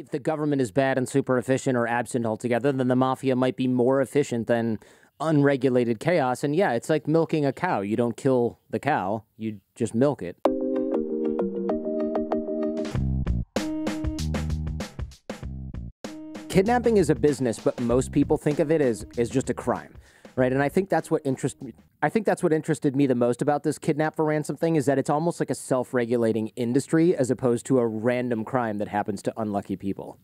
if the government is bad and super efficient or absent altogether, then the mafia might be more efficient than unregulated chaos. And yeah, it's like milking a cow. You don't kill the cow, you just milk it. Kidnapping is a business, but most people think of it as, as just a crime right? And I think that's what interest me. I think that's what interested me the most about this kidnap for ransom thing is that it's almost like a self-regulating industry as opposed to a random crime that happens to unlucky people.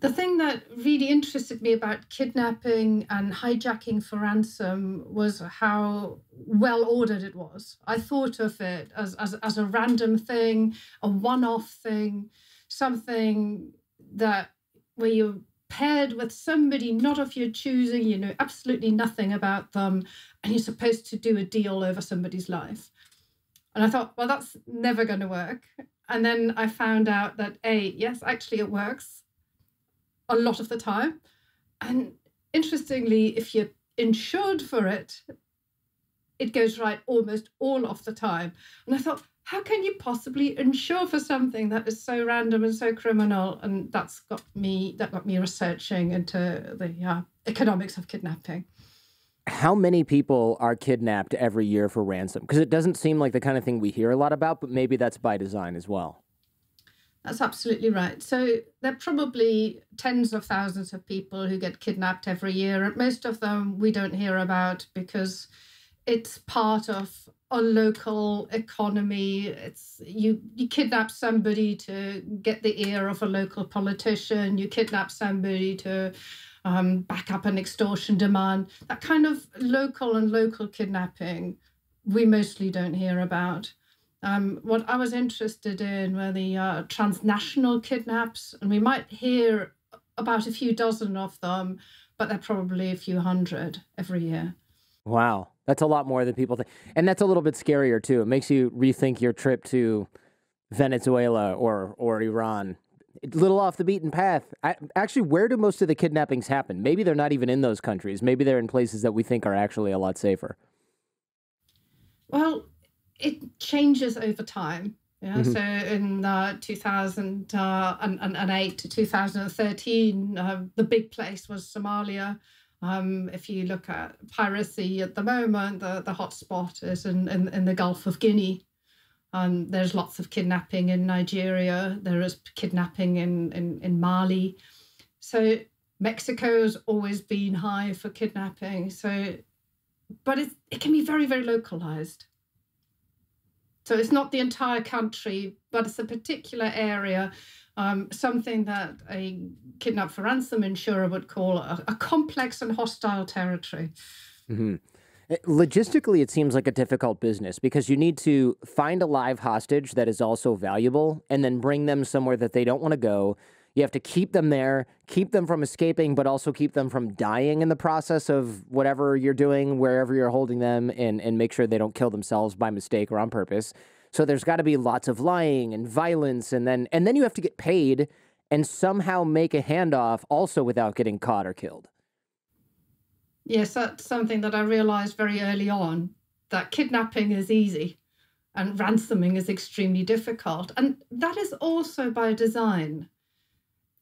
The thing that really interested me about kidnapping and hijacking for ransom was how well ordered it was. I thought of it as, as, as a random thing, a one off thing, something that where you paired with somebody not of your choosing, you know absolutely nothing about them, and you're supposed to do a deal over somebody's life. And I thought, well, that's never going to work. And then I found out that A, yes, actually it works a lot of the time. And interestingly, if you're insured for it, it goes right almost all of the time. And I thought, how can you possibly insure for something that is so random and so criminal? And that's got me that got me researching into the uh, economics of kidnapping. How many people are kidnapped every year for ransom? Because it doesn't seem like the kind of thing we hear a lot about, but maybe that's by design as well. That's absolutely right. So there are probably tens of thousands of people who get kidnapped every year, and most of them we don't hear about because it's part of a local economy. It's you you kidnap somebody to get the ear of a local politician. You kidnap somebody to um, back up an extortion demand. That kind of local and local kidnapping, we mostly don't hear about. Um, what I was interested in were the uh, transnational kidnaps, and we might hear about a few dozen of them, but they're probably a few hundred every year. Wow. That's a lot more than people think. And that's a little bit scarier too. It makes you rethink your trip to Venezuela or or Iran. A little off the beaten path. I, actually, where do most of the kidnappings happen? Maybe they're not even in those countries. Maybe they're in places that we think are actually a lot safer. Well, it changes over time. Yeah, mm-hmm. so in uh, 2008 to 2013, uh, the big place was Somalia. Um, if you look at piracy at the moment, the, the hotspot is in, in, in the Gulf of Guinea. Um, there's lots of kidnapping in Nigeria. There is kidnapping in, in, in Mali. So Mexico's always been high for kidnapping. So, but it, it can be very, very localized. So it's not the entire country, but it's a particular area um, something that a kidnap for ransom insurer would call a, a complex and hostile territory. Mm-hmm. Eh, logistically, it seems like a difficult business because you need to find a live hostage that is also valuable and then bring them somewhere that they don't want to go. You have to keep them there, keep them from escaping, but also keep them from dying in the process of whatever you're doing, wherever you're holding them, and, and make sure they don't kill themselves by mistake or on purpose. So there's got to be lots of lying and violence, and then and then you have to get paid and somehow make a handoff also without getting caught or killed. Yes, that's something that I realized very early on that kidnapping is easy and ransoming is extremely difficult. And that is also by design.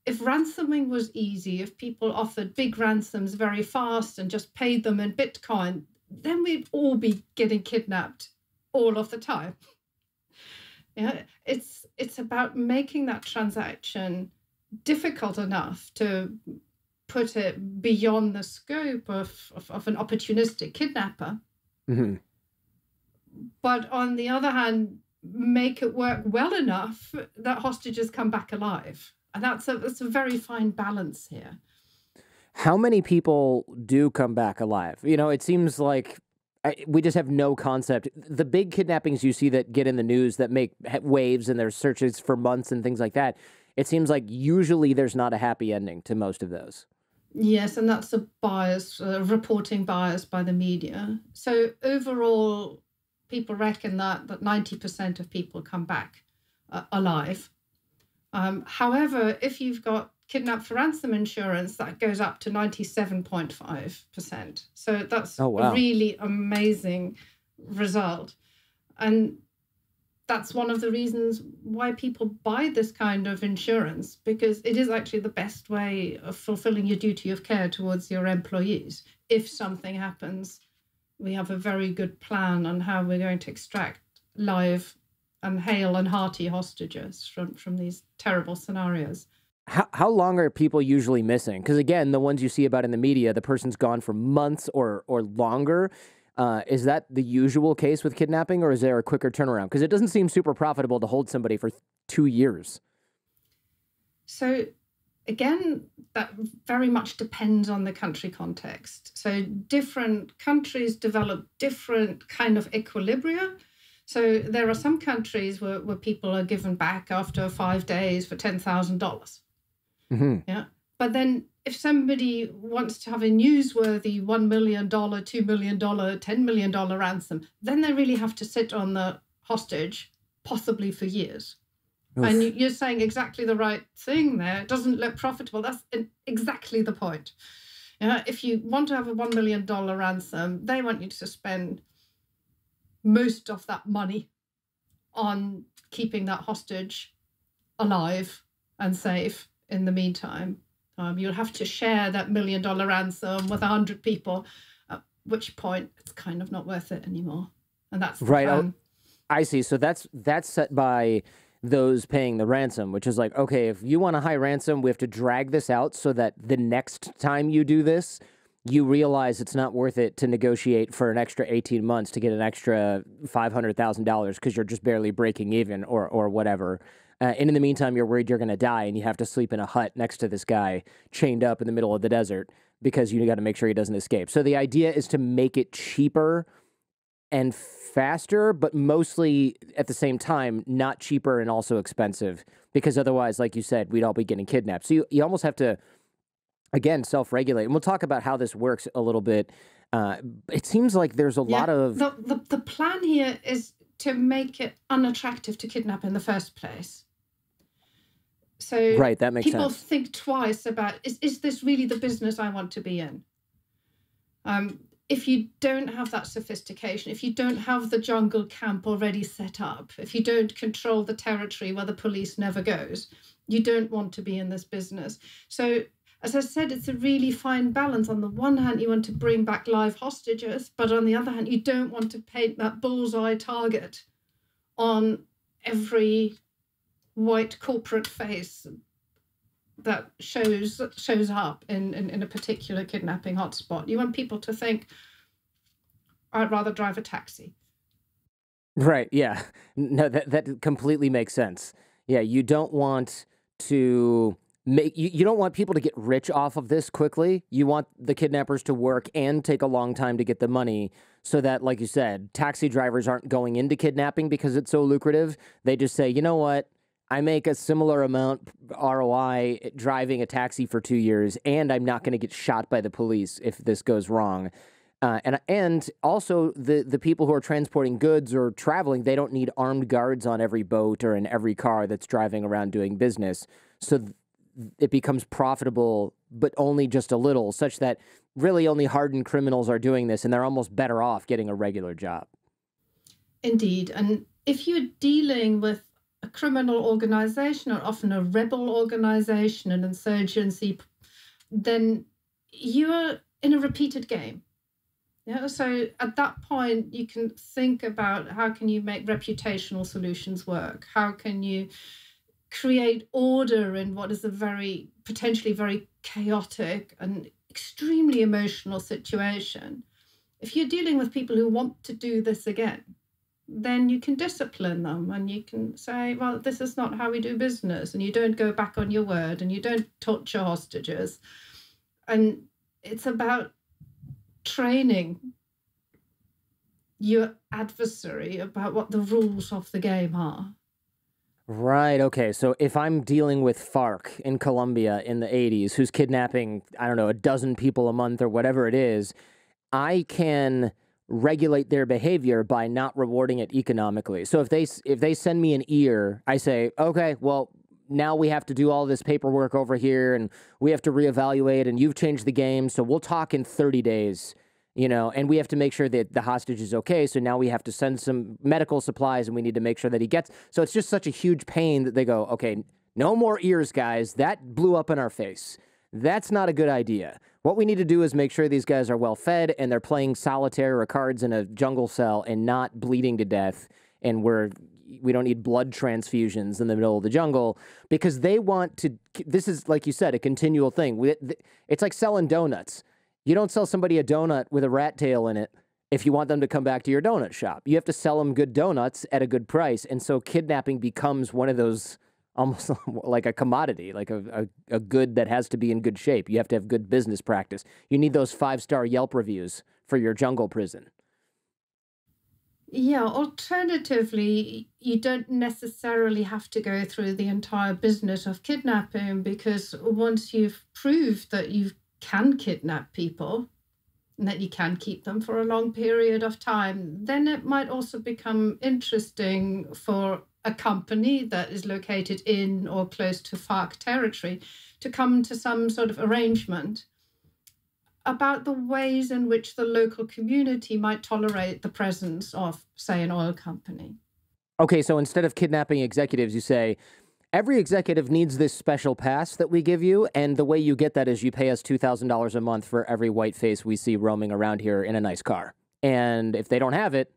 If ransoming was easy, if people offered big ransoms very fast and just paid them in Bitcoin, then we'd all be getting kidnapped all of the time. Yeah, it's it's about making that transaction difficult enough to put it beyond the scope of, of, of an opportunistic kidnapper. Mm-hmm. But on the other hand, make it work well enough that hostages come back alive. And that's a that's a very fine balance here. How many people do come back alive? You know, it seems like I, we just have no concept. The big kidnappings you see that get in the news that make waves and there's searches for months and things like that. It seems like usually there's not a happy ending to most of those. Yes, and that's a bias, reporting bias by the media. So overall, people reckon that that ninety percent of people come back uh, alive. Um, however, if you've got kidnap for ransom insurance, that goes up to 97.5%. So that's oh, wow. a really amazing result. And that's one of the reasons why people buy this kind of insurance because it is actually the best way of fulfilling your duty of care towards your employees. If something happens, we have a very good plan on how we're going to extract live and hale and hearty hostages from, from these terrible scenarios. How, how long are people usually missing? Because again, the ones you see about in the media, the person's gone for months or or longer. Uh, is that the usual case with kidnapping, or is there a quicker turnaround? Because it doesn't seem super profitable to hold somebody for two years. So, again, that very much depends on the country context. So, different countries develop different kind of equilibria. So, there are some countries where, where people are given back after five days for ten thousand dollars. Mm-hmm. Yeah, but then if somebody wants to have a newsworthy $1 million, $2 million, $10 million ransom, then they really have to sit on the hostage, possibly for years. Oof. And you're saying exactly the right thing there. It doesn't look profitable. That's exactly the point. You know, if you want to have a $1 million ransom, they want you to spend most of that money on keeping that hostage alive and safe in the meantime. Um, you'll have to share that million dollar ransom with a hundred people, at which point it's kind of not worth it anymore. And that's right. Oh, I see. So that's that's set by those paying the ransom, which is like, okay, if you want a high ransom, we have to drag this out so that the next time you do this, you realize it's not worth it to negotiate for an extra 18 months to get an extra $500,000 because you're just barely breaking even or, or whatever. Uh, and in the meantime, you're worried you're going to die and you have to sleep in a hut next to this guy chained up in the middle of the desert because you got to make sure he doesn't escape. So the idea is to make it cheaper and faster, but mostly at the same time, not cheaper and also expensive because otherwise, like you said, we'd all be getting kidnapped. So you, you almost have to, again, self regulate. And we'll talk about how this works a little bit. Uh, it seems like there's a yeah, lot of. The, the, the plan here is to make it unattractive to kidnap in the first place. So right, that makes people sense. think twice about is is this really the business I want to be in? Um, if you don't have that sophistication, if you don't have the jungle camp already set up, if you don't control the territory where the police never goes, you don't want to be in this business. So as I said, it's a really fine balance. On the one hand, you want to bring back live hostages, but on the other hand, you don't want to paint that bullseye target on every white corporate face that shows shows up in, in, in a particular kidnapping hotspot. You want people to think, I'd rather drive a taxi. Right. Yeah. No, that that completely makes sense. Yeah, you don't want to make you, you don't want people to get rich off of this quickly. You want the kidnappers to work and take a long time to get the money so that like you said, taxi drivers aren't going into kidnapping because it's so lucrative. They just say, "You know what? I make a similar amount ROI driving a taxi for 2 years and I'm not going to get shot by the police if this goes wrong." Uh, and and also the the people who are transporting goods or traveling, they don't need armed guards on every boat or in every car that's driving around doing business. So it becomes profitable, but only just a little, such that really only hardened criminals are doing this and they're almost better off getting a regular job. Indeed. And if you're dealing with a criminal organization or often a rebel organization, an insurgency, then you're in a repeated game. Yeah, so at that point, you can think about how can you make reputational solutions work? How can you create order in what is a very potentially very chaotic and extremely emotional situation if you're dealing with people who want to do this again then you can discipline them and you can say well this is not how we do business and you don't go back on your word and you don't torture hostages and it's about training your adversary about what the rules of the game are Right. Okay. So if I'm dealing with FARC in Colombia in the 80s, who's kidnapping, I don't know, a dozen people a month or whatever it is, I can regulate their behavior by not rewarding it economically. So if they if they send me an ear, I say, "Okay, well, now we have to do all this paperwork over here and we have to reevaluate and you've changed the game, so we'll talk in 30 days." you know, and we have to make sure that the hostage is okay. So now we have to send some medical supplies and we need to make sure that he gets. So it's just such a huge pain that they go, okay, no more ears, guys. That blew up in our face. That's not a good idea. What we need to do is make sure these guys are well fed and they're playing solitaire or cards in a jungle cell and not bleeding to death. And we're we don't need blood transfusions in the middle of the jungle because they want to. This is like you said, a continual thing. It's like selling donuts you don't sell somebody a donut with a rat tail in it if you want them to come back to your donut shop. You have to sell them good donuts at a good price. And so kidnapping becomes one of those almost like a commodity, like a, a, a, good that has to be in good shape. You have to have good business practice. You need those five star Yelp reviews for your jungle prison. Yeah, alternatively, you don't necessarily have to go through the entire business of kidnapping because once you've proved that you've can kidnap people and that you can keep them for a long period of time, then it might also become interesting for a company that is located in or close to FARC territory to come to some sort of arrangement about the ways in which the local community might tolerate the presence of, say, an oil company. Okay, so instead of kidnapping executives, you say, every executive needs this special pass that we give you. And the way you get that is you pay us $2,000 a month for every white face we see roaming around here in a nice car. And if they don't have it,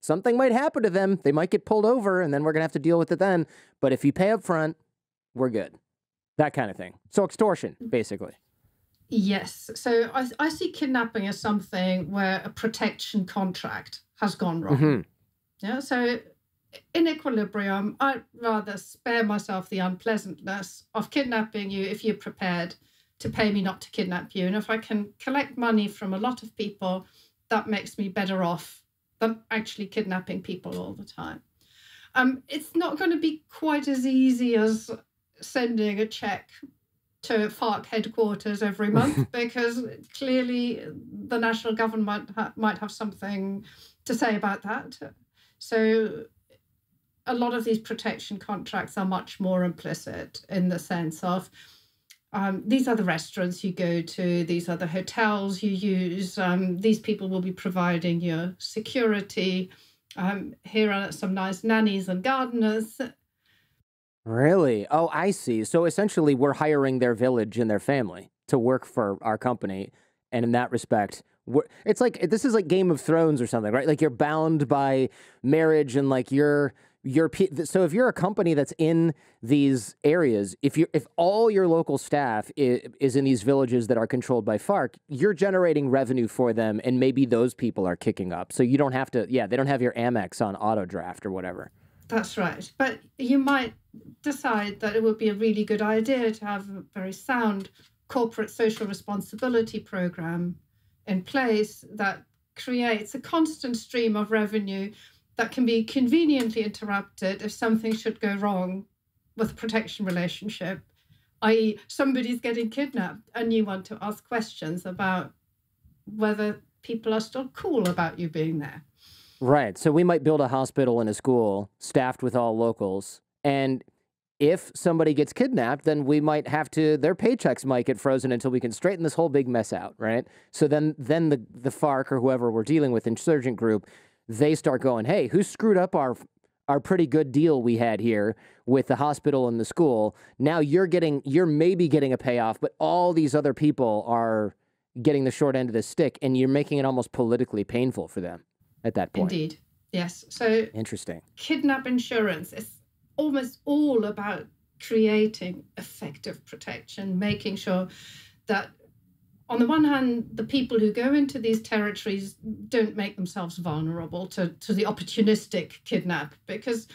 something might happen to them. They might get pulled over, and then we're going to have to deal with it then. But if you pay up front, we're good. That kind of thing. So, extortion, basically. Yes. So, I, I see kidnapping as something where a protection contract has gone wrong. Mm-hmm. Yeah. So, in equilibrium, I'd rather spare myself the unpleasantness of kidnapping you if you're prepared to pay me not to kidnap you. And if I can collect money from a lot of people, that makes me better off than actually kidnapping people all the time. Um, it's not going to be quite as easy as sending a check to FARC headquarters every month because clearly the national government ha- might have something to say about that. So a lot of these protection contracts are much more implicit in the sense of um, these are the restaurants you go to, these are the hotels you use, um, these people will be providing your security. Um, here are some nice nannies and gardeners. Really? Oh, I see. So essentially, we're hiring their village and their family to work for our company. And in that respect, it's like this is like Game of Thrones or something, right? Like you're bound by marriage and like you're your so if you're a company that's in these areas if you if all your local staff is, is, in these villages that are controlled by FARC you're generating revenue for them and maybe those people are kicking up. So you don't have to yeah they don't have your Amex on auto draft or whatever. That's right. But you might decide that it would be a really good idea to have a very sound corporate social responsibility program in place that creates a constant stream of revenue that can be conveniently interrupted if something should go wrong with a protection relationship, i.e., somebody's getting kidnapped and you want to ask questions about whether people are still cool about you being there. Right. So we might build a hospital and a school staffed with all locals. And if somebody gets kidnapped, then we might have to their paychecks might get frozen until we can straighten this whole big mess out, right? So then then the the FARC or whoever we're dealing with, insurgent group, they start going, hey, who screwed up our our pretty good deal we had here with the hospital and the school. Now you're getting, you're maybe getting a payoff, but all these other people are getting the short end of the stick, and you're making it almost politically painful for them at that point. Indeed. Yes. So interesting. Kidnap insurance is almost all about creating effective protection, making sure that on the one hand, the people who go into these territories don't make themselves vulnerable to, to the opportunistic kidnap because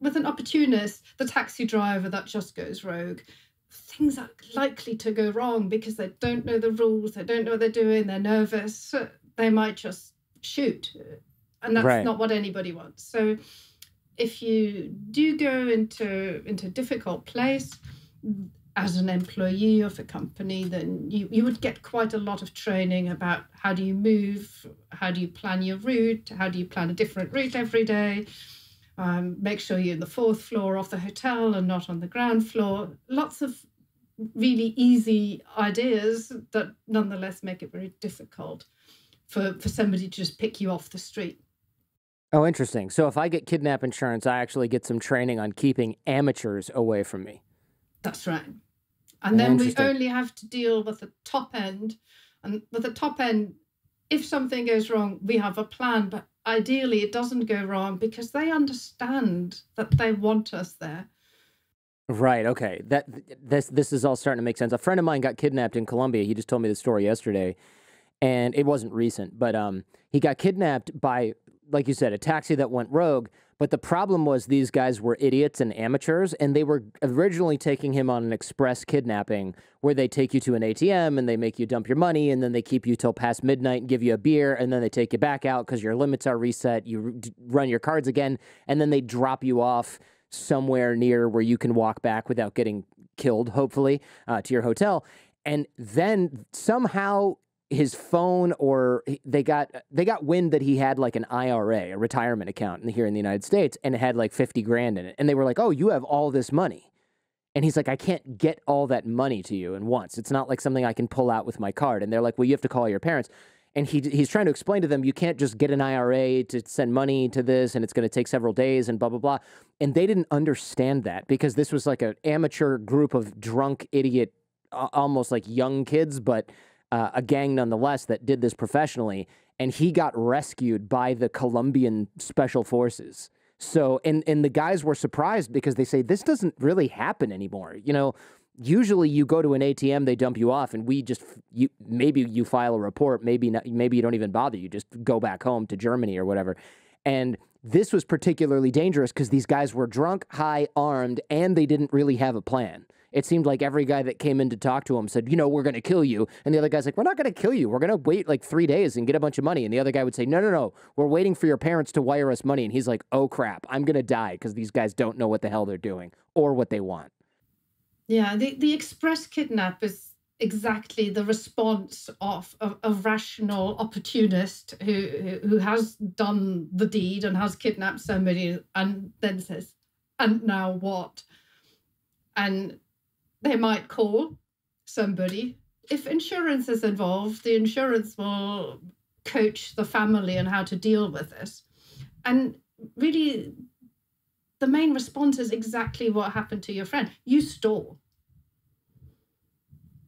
with an opportunist, the taxi driver that just goes rogue, things are likely to go wrong because they don't know the rules, they don't know what they're doing, they're nervous, they might just shoot. And that's right. not what anybody wants. So if you do go into into a difficult place, as an employee of a company, then you, you would get quite a lot of training about how do you move, how do you plan your route, how do you plan a different route every day. Um, make sure you're in the fourth floor of the hotel and not on the ground floor. Lots of really easy ideas that nonetheless make it very difficult. for, for somebody to just pick you off the street. Oh, interesting. So if I get kidnap insurance, I actually get some training on keeping amateurs away from me. That's right. And then we only have to deal with the top end. And with the top end, if something goes wrong, we have a plan. But ideally, it doesn't go wrong because they understand that they want us there. Right. Okay. That this this is all starting to make sense. A friend of mine got kidnapped in Colombia. He just told me the story yesterday, and it wasn't recent, but um, he got kidnapped by, like you said, a taxi that went rogue. But the problem was these guys were idiots and amateurs, and they were originally taking him on an express kidnapping where they take you to an ATM and they make you dump your money, and then they keep you till past midnight and give you a beer, and then they take you back out because your limits are reset. You run your cards again, and then they drop you off somewhere near where you can walk back without getting killed, hopefully, uh, to your hotel. And then somehow his phone or they got they got wind that he had like an IRA, a retirement account here in the United States, and it had like 50 grand in it. And they were like, "Oh, you have all this money." And he's like, "I can't get all that money to you in once. It's not like something I can pull out with my card." And they're like, "Well, you have to call your parents." And he he's trying to explain to them, "You can't just get an IRA to send money to this and it's going to take several days and blah blah blah." And they didn't understand that because this was like an amateur group of drunk idiot almost like young kids, but uh, a gang nonetheless that did this professionally, and he got rescued by the Colombian special forces. So, and and the guys were surprised because they say this doesn't really happen anymore. You know, usually you go to an ATM, they dump you off, and we just you maybe you file a report, maybe not, maybe you don't even bother, you just go back home to Germany or whatever. And this was particularly dangerous because these guys were drunk, high, armed, and they didn't really have a plan it seemed like every guy that came in to talk to him said, you know, we're going to kill you. And the other guy's like, we're not going to kill you. We're going to wait like three days and get a bunch of money. And the other guy would say, no, no, no, we're waiting for your parents to wire us money. And he's like, oh crap, I'm going to die because these guys don't know what the hell they're doing or what they want. Yeah, the, the express kidnap is exactly the response of a, a rational opportunist who, who has done the deed and has kidnapped somebody and then says, and now what? And they might call somebody. If insurance is involved, the insurance will coach the family on how to deal with this. And really, the main response is exactly what happened to your friend. You stall.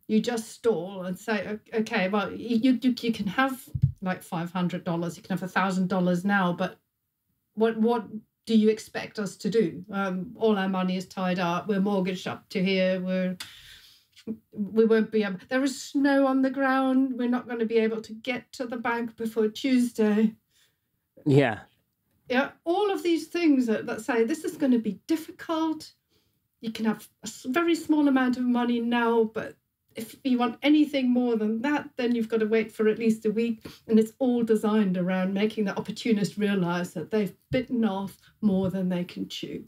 You just stall and say, okay, well, you, you, you can have like $500, you can have $1,000 now, but what, what do you expect us to do? Um, all our money is tied up. We're mortgaged up to here. We're we won't be able. There is snow on the ground. We're not going to be able to get to the bank before Tuesday. Yeah. Yeah. All of these things that, that say this is going to be difficult. You can have a very small amount of money now, but if you want anything more than that, then you've got to wait for at least a week. And it's all designed around making the opportunist realize that they've bitten off more than they can chew.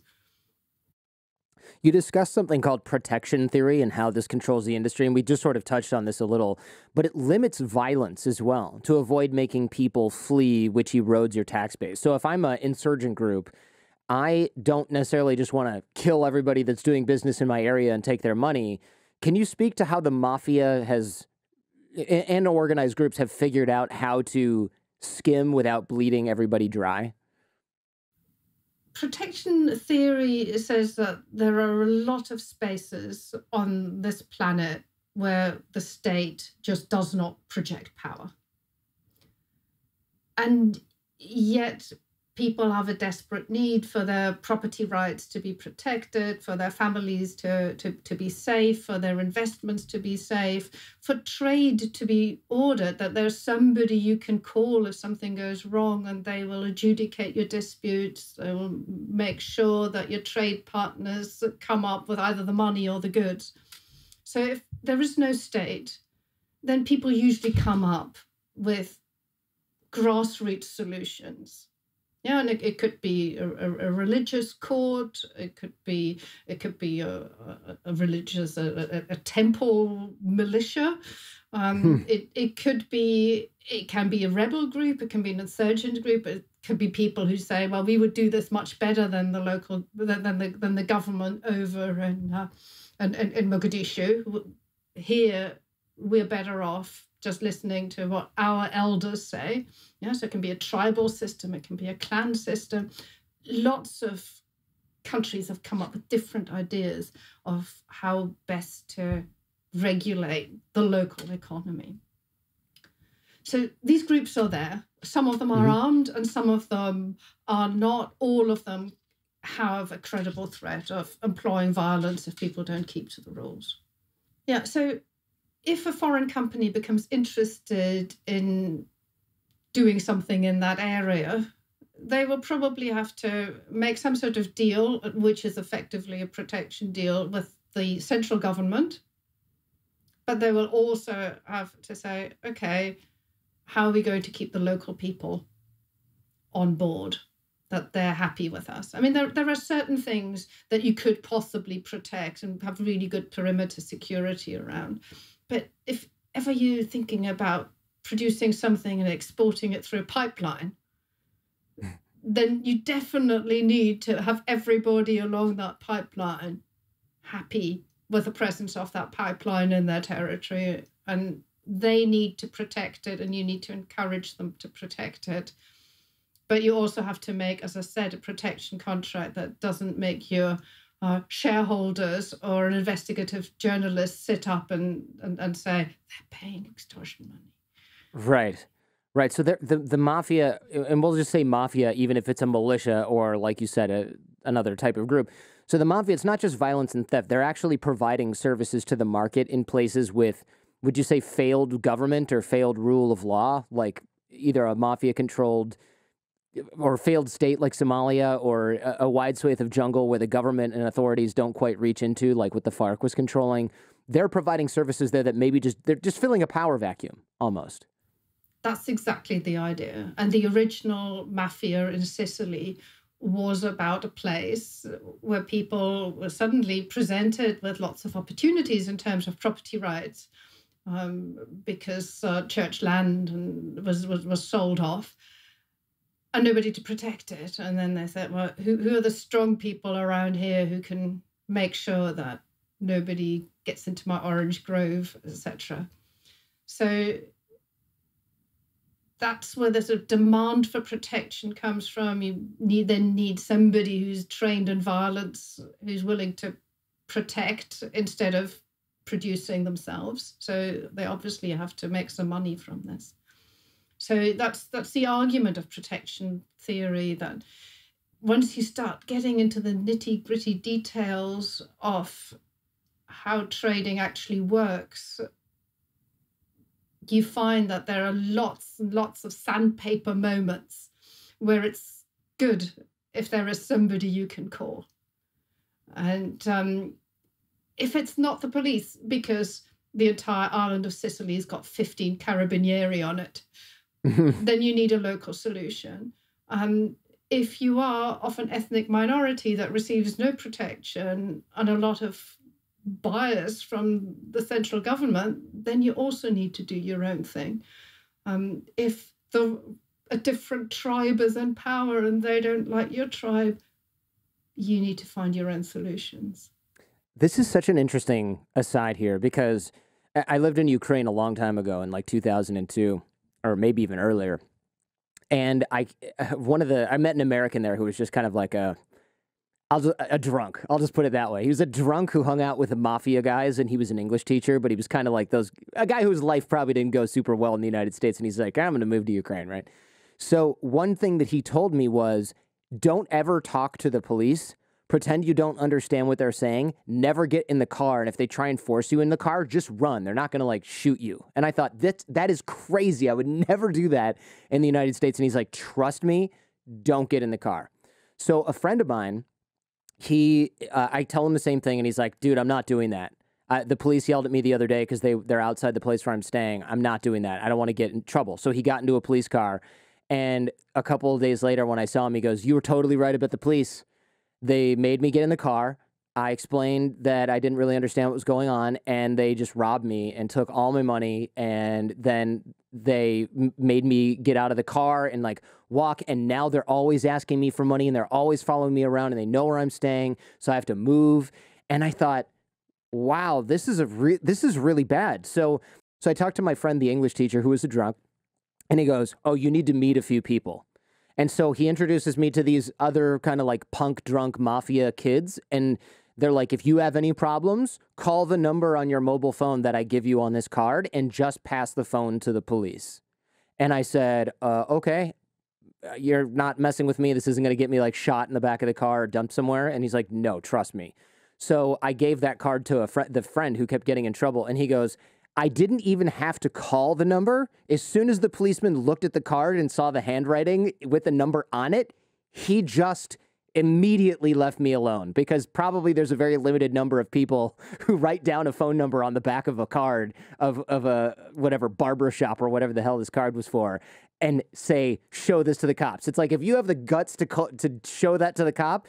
You discussed something called protection theory and how this controls the industry, and we just sort of touched on this a little, but it limits violence as well to avoid making people flee, which erodes your tax base. So if I'm an insurgent group, I don't necessarily just want to kill everybody that's doing business in my area and take their money. Can you speak to how the mafia has and organized groups have figured out how to skim without bleeding everybody dry? Protection theory says that there are a lot of spaces on this planet where the state just does not project power. And yet, people have a desperate need for their property rights to be protected, for their families to, to, to be safe, for their investments to be safe, for trade to be ordered, that there's somebody you can call if something goes wrong and they will adjudicate your disputes. They will make sure that your trade partners come up with either the money or the goods. So if there is no state, then people usually come up with grassroots solutions yeah, and it, it could be a, a, a, religious court. It could be it could be a, a, a religious a, a, temple militia. Um, hmm. It it could be it can be a rebel group. It can be an insurgent group. It could be people who say, well, we would do this much better than the local than, than the than the government over in uh, in, in, in Mogadishu. Here we're better off just listening to what our elders say. Yeah, so it can be a tribal system, it can be a clan system. Lots of countries have come up with different ideas of how best to regulate the local economy. So these groups are there. Some of them are mm-hmm. armed and some of them are not. All of them have a credible threat of employing violence if people don't keep to the rules. Yeah, so if a foreign company becomes interested in doing something in that area, they will probably have to make some sort of deal, which is effectively a protection deal with the central government. But they will also have to say, okay, how are we going to keep the local people on board? That they're happy with us. I mean, there, there are certain things that you could possibly protect and have really good perimeter security around. But if ever you're thinking about producing something and exporting it through a pipeline, then you definitely need to have everybody along that pipeline happy with the presence of that pipeline in their territory. And they need to protect it, and you need to encourage them to protect it. But you also have to make, as I said, a protection contract that doesn't make your uh, shareholders or an investigative journalist sit up and, and, and say they're paying extortion money. Right. Right. So the the mafia, and we'll just say mafia, even if it's a militia or, like you said, a, another type of group. So the mafia, it's not just violence and theft. They're actually providing services to the market in places with, would you say, failed government or failed rule of law, like either a mafia controlled or failed state like Somalia or a, a wide swathe of jungle where the government and authorities don't quite reach into, like what the FARC was controlling. They're providing services there that maybe just they're just filling a power vacuum almost. That's exactly the idea. And the original mafia in Sicily was about a place where people were suddenly presented with lots of opportunities in terms of property rights um, because uh, church land was, was, was sold off and nobody to protect it. And then they said, well, who, who are the strong people around here who can make sure that nobody gets into my orange grove, etc. So that's where the sort of demand for protection comes from. You need then need somebody who's trained in violence, who's willing to protect instead of producing themselves. So they obviously have to make some money from this. So that's that's the argument of protection theory that once you start getting into the nitty gritty details of how trading actually works, you find that there are lots and lots of sandpaper moments where it's good if there is somebody you can call. And um, if it's not the police, because the entire island of Sicily has got 15 carabinieri on it, then you need a local solution. Um, if you are of an ethnic minority that receives no protection and a lot of bias from the central government, then you also need to do your own thing. Um, if the a different tribe is in power and they don't like your tribe, you need to find your own solutions. This is such an interesting aside here because I lived in Ukraine a long time ago in like 2002 or maybe even earlier. And I, one of the, I met an American there who was just kind of like a, I'll just, a drunk. I'll just put it that way. He was a drunk who hung out with the mafia guys, and he was an English teacher, but he was kind of like those a guy whose life probably didn't go super well in the United States, and he's like, I'm going to move to Ukraine, right? So one thing that he told me was, don't ever talk to the police. Pretend you don't understand what they're saying. Never get in the car, and if they try and force you in the car, just run. They're not going to like shoot you. And I thought that that is crazy. I would never do that in the United States. And he's like, trust me, don't get in the car. So a friend of mine he uh, I tell him the same thing, and he's like, "Dude, I'm not doing that." Uh, the police yelled at me the other day because they they're outside the place where I'm staying. I'm not doing that. I don't want to get in trouble. So he got into a police car, and a couple of days later, when I saw him, he goes, "You were totally right about the police. They made me get in the car. I explained that I didn't really understand what was going on, and they just robbed me and took all my money. And then they m- made me get out of the car and like walk. And now they're always asking me for money, and they're always following me around, and they know where I'm staying, so I have to move. And I thought, wow, this is a re- this is really bad. So So I talked to my friend, the English teacher, who was a drunk, and he goes, Oh, you need to meet a few people. And so he introduces me to these other kind of like punk drunk mafia kids. And they're like, if you have any problems, call the number on your mobile phone that I give you on this card and just pass the phone to the police. And I said, uh, okay, uh, you're not messing with me. This isn't going to get me like shot in the back of the car or dumped somewhere. And he's like, no, trust me. So I gave that card to a friend, the friend who kept getting in trouble. And he goes, I didn't even have to call the number. As soon as the policeman looked at the card and saw the handwriting with the number on it, he just immediately left me alone because probably there's a very limited number of people who write down a phone number on the back of a card of, of a whatever barber shop or whatever the hell this card was for and say show this to the cops. It's like if you have the guts to call, to show that to the cop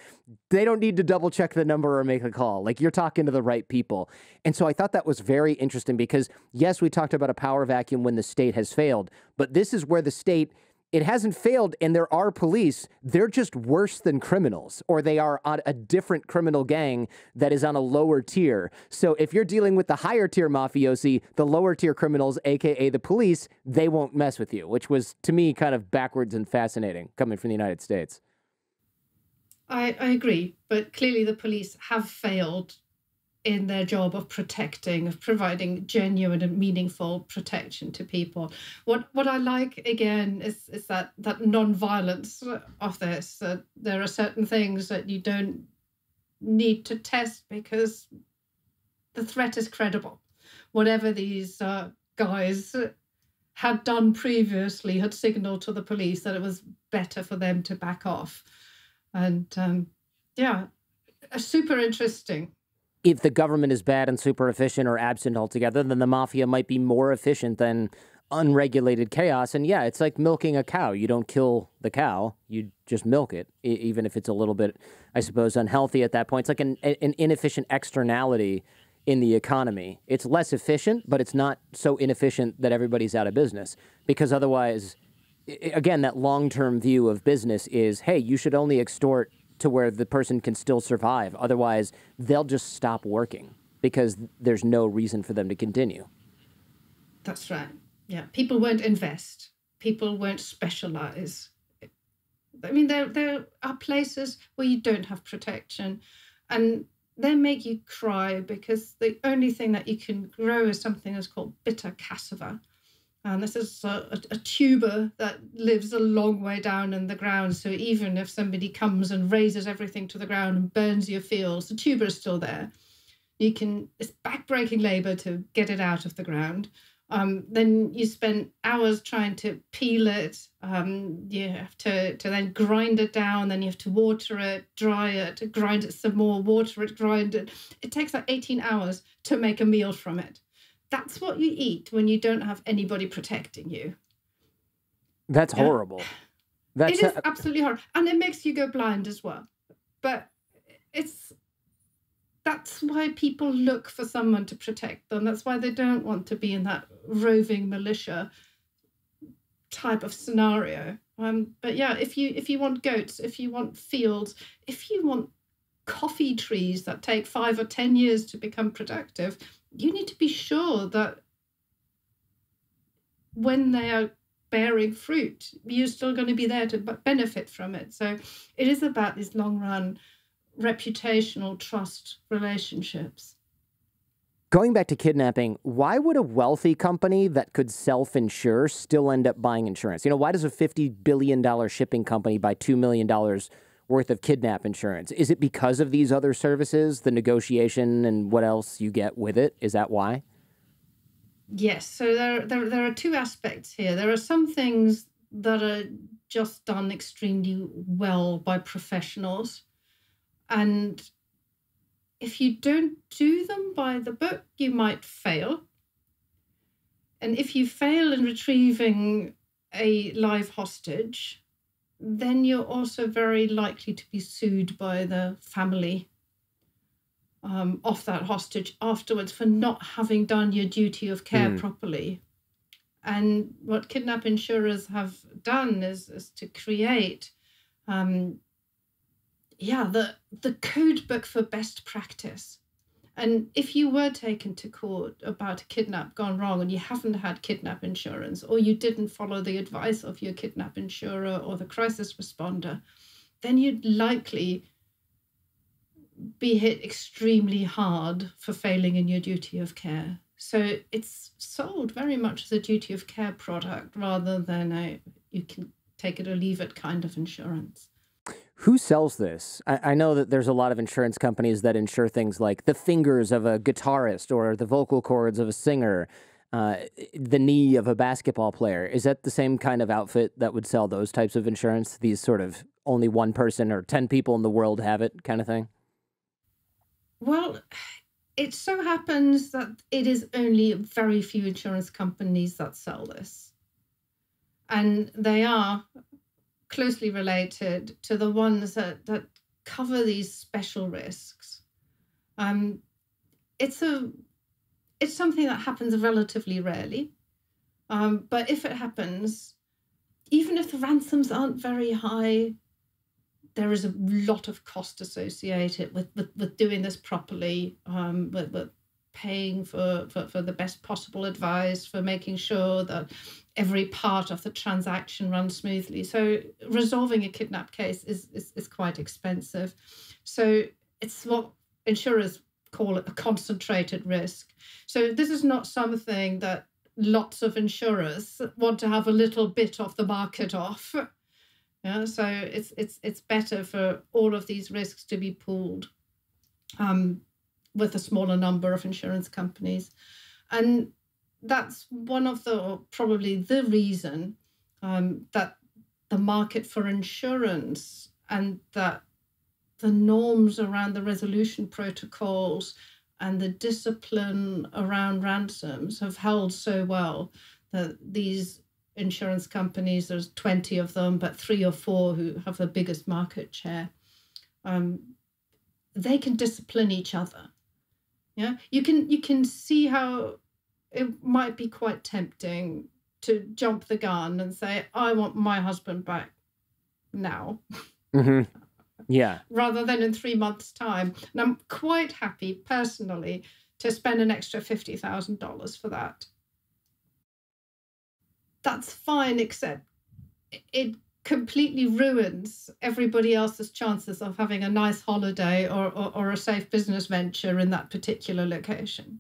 they don't need to double check the number or make a call. Like you're talking to the right people. And so i thought that was very interesting because yes we talked about a power vacuum when the state has failed but this is where the state it hasn't failed and there are police. They're just worse than criminals or they are on a different criminal gang that is on a lower tier. So if you're dealing with the higher tier mafiosi the lower tier criminals aka the police they won't mess with you which was to me kind of backwards and fascinating coming from the united states. I, I agree but clearly the police have failed in their job of protecting, of providing genuine and meaningful protection to people. What what I like again is is that that non-violence of this. That there are certain things that you don't need to test because the threat is credible. Whatever these uh, guys had done previously had signaled to the police that it was better for them to back off, and um, yeah, super interesting if the government is bad and super efficient or absent altogether, then the mafia might be more efficient than unregulated chaos. And yeah, it's like milking a cow. You don't kill the cow, you just milk it, even if it's a little bit, I suppose, unhealthy at that point. It's like an, an inefficient externality in the economy. It's less efficient, but it's not so inefficient that everybody's out of business because otherwise, again, that long term view of business is hey, you should only extort to where the person can still survive. Otherwise, they'll just stop working because there's no reason for them to continue. That's right. Yeah. People won't invest, people won't specialize. I mean, there, there are places where you don't have protection and they make you cry because the only thing that you can grow is something that's called bitter cassava and this is a, a, tuber that lives a long way down in the ground. So even if somebody comes and razes everything to the ground and burns your fields, the tuber is still there. You can, it's backbreaking labor to get it out of the ground. Um, then you spend hours trying to peel it. Um, you have to, to then grind it down. Then you have to water it, dry it, grind it some more, water it, grind it. It takes like 18 hours to make a meal from it that's what you eat when you don't have anybody protecting you. That's yeah. horrible. That's it is a- absolutely horrible. And it makes you go blind as well. But it's that's why people look for someone to protect them. That's why they don't want to be in that roving militia type of scenario. Um, but yeah, if you if you want goats, if you want fields, if you want coffee trees that take five or ten years to become productive, you need to be sure that when they are bearing fruit, you're still going to be there to benefit from it. So it is about these long run reputational trust relationships. Going back to kidnapping, why would a wealthy company that could self insure still end up buying insurance? You know, why does a $50 billion shipping company buy $2 million worth of kidnap insurance. Is it because of these other services, the negotiation and what else you get with it? Is that why? Yes. So there, there, there are two aspects here. There are some things that are just done extremely well by professionals. And if you don't do them by the book, you might fail. And if you fail in retrieving a live hostage, then you're also very likely to be sued by the family um, of that hostage afterwards for not having done your duty of care mm. properly. And what kidnap insurers have done is, is to create, um, yeah, the the code book for best practice. And if you were taken to court about a kidnap gone wrong and you haven't had kidnap insurance, or you didn't follow the advice of your kidnap insurer or the crisis responder, then you'd likely be hit extremely hard for failing in your duty of care. So it's sold very much as a duty of care product rather than a you can take it or leave it kind of insurance. Who sells this? I, I, know that there's a lot of insurance companies that insure things like the fingers of a guitarist or the vocal cords of a singer, uh, the knee of a basketball player. Is that the same kind of outfit that would sell those types of insurance? These sort of only one person or 10 people in the world have it kind of thing? Well, it so happens that it is only very few insurance companies that sell this. And they are closely related to the ones that, that cover these special risks. Um, it's a it's something that happens relatively rarely. Um, but if it happens, even if the ransoms aren't very high, there is a lot of cost associated with with, with doing this properly, um, with, with paying for, for, for the best possible advice, for making sure that every part of the transaction runs smoothly. So resolving a kidnap case is, is, is quite expensive. So it's what insurers call it a concentrated risk. So this is not something that lots of insurers want to have a little bit of the market off. Yeah, so it's it's it's better for all of these risks to be pooled um, with a smaller number of insurance companies, and that's one of the probably the reason um, that the market for insurance and that the norms around the resolution protocols and the discipline around ransoms have held so well that these insurance companies there's 20 of them but three or four who have the biggest market share um, they can discipline each other yeah you can you can see how it might be quite tempting to jump the gun and say, I want my husband back now. Mm-hmm. Yeah. Rather than in three months' time. And I'm quite happy personally to spend an extra $50,000 for that. That's fine, except it completely ruins everybody else's chances of having a nice holiday or, or, or a safe business venture in that particular location.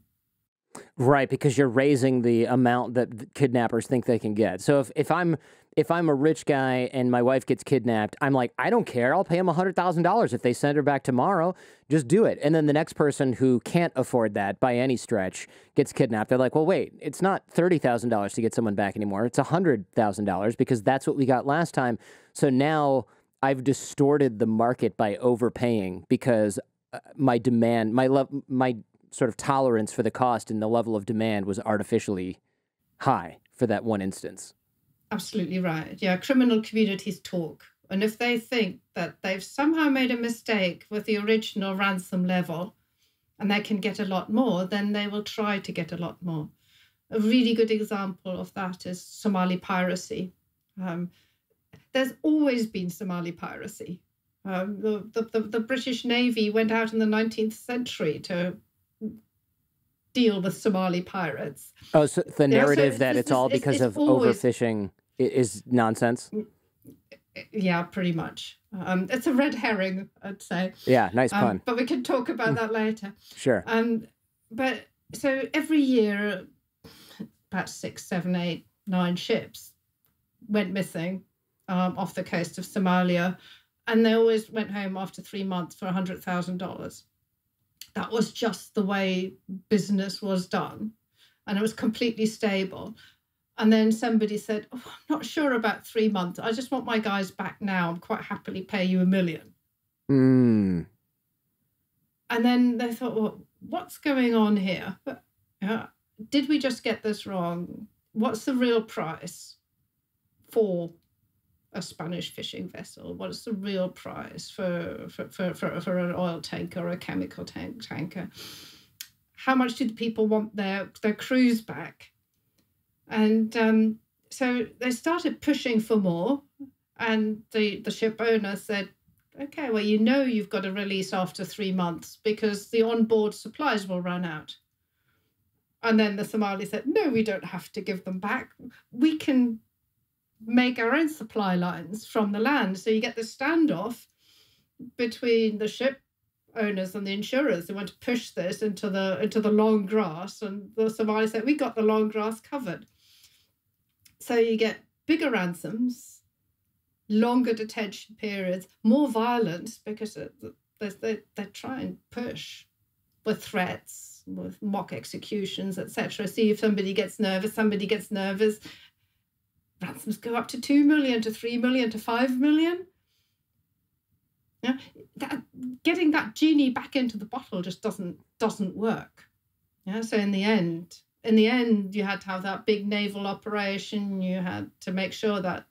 Right, because you're raising the amount that kidnappers think they can get. So if, if I'm if I'm a rich guy and my wife gets kidnapped, I'm like, I don't care. I'll pay them hundred thousand dollars if they send her back tomorrow. Just do it. And then the next person who can't afford that by any stretch gets kidnapped. They're like, well, wait, it's not thirty thousand dollars to get someone back anymore. It's hundred thousand dollars because that's what we got last time. So now I've distorted the market by overpaying because uh, my demand, my love, my sort of tolerance for the cost and the level of demand was artificially high for that one instance. Absolutely right. Yeah, criminal communities talk. And if they think that they've somehow made a mistake with the original ransom level and they can get a lot more, then they will try to get a lot more. A really good example of that is Somali piracy. Um, there's always been Somali piracy. Um, the, the, the British Navy went out in the 19th century to deal with Somali pirates. Oh, so the narrative so that it's, it's all because it's, it's of always, overfishing is nonsense. Mm, yeah, pretty much. Um, it's a red herring, I'd say. Yeah, nice um, pun. Um, but we can talk about that later. Sure. Um, but so every year, about six, seven, eight, nine ships went missing um, off the coast of Somalia, and they always went home after three months for a hundred thousand dollars that was just the way business was done and it was completely stable and then somebody said oh, i'm not sure about three months i just want my guys back now i'm quite happily pay you a million mm. and then they thought well what's going on here but, uh, did we just get this wrong what's the real price for a Spanish fishing vessel? What is the real price for, for, for, for, for an oil tanker or a chemical tank, tanker? How much do the people want their, their crews back? And um, so they started pushing for more. And the, the ship owner said, okay, well, you know you've got to release after three months because the onboard supplies will run out. And then the Somali said, no, we don't have to give them back. We can make our own supply lines from the land. So you get the standoff between the ship owners and the insurers who want to push this into the into the long grass and the Somali said we got the long grass covered so you get bigger ransoms longer detention periods more violence because they, they, try and push with threats with mock executions etc see if somebody gets nervous somebody gets nervous. Ransoms go up to 2 million to 3 million to 5 million. Yeah, that, getting that genie back into the bottle just doesn't doesn't work. Yeah, so in the end, in the end, you had to have that big naval operation. You had to make sure that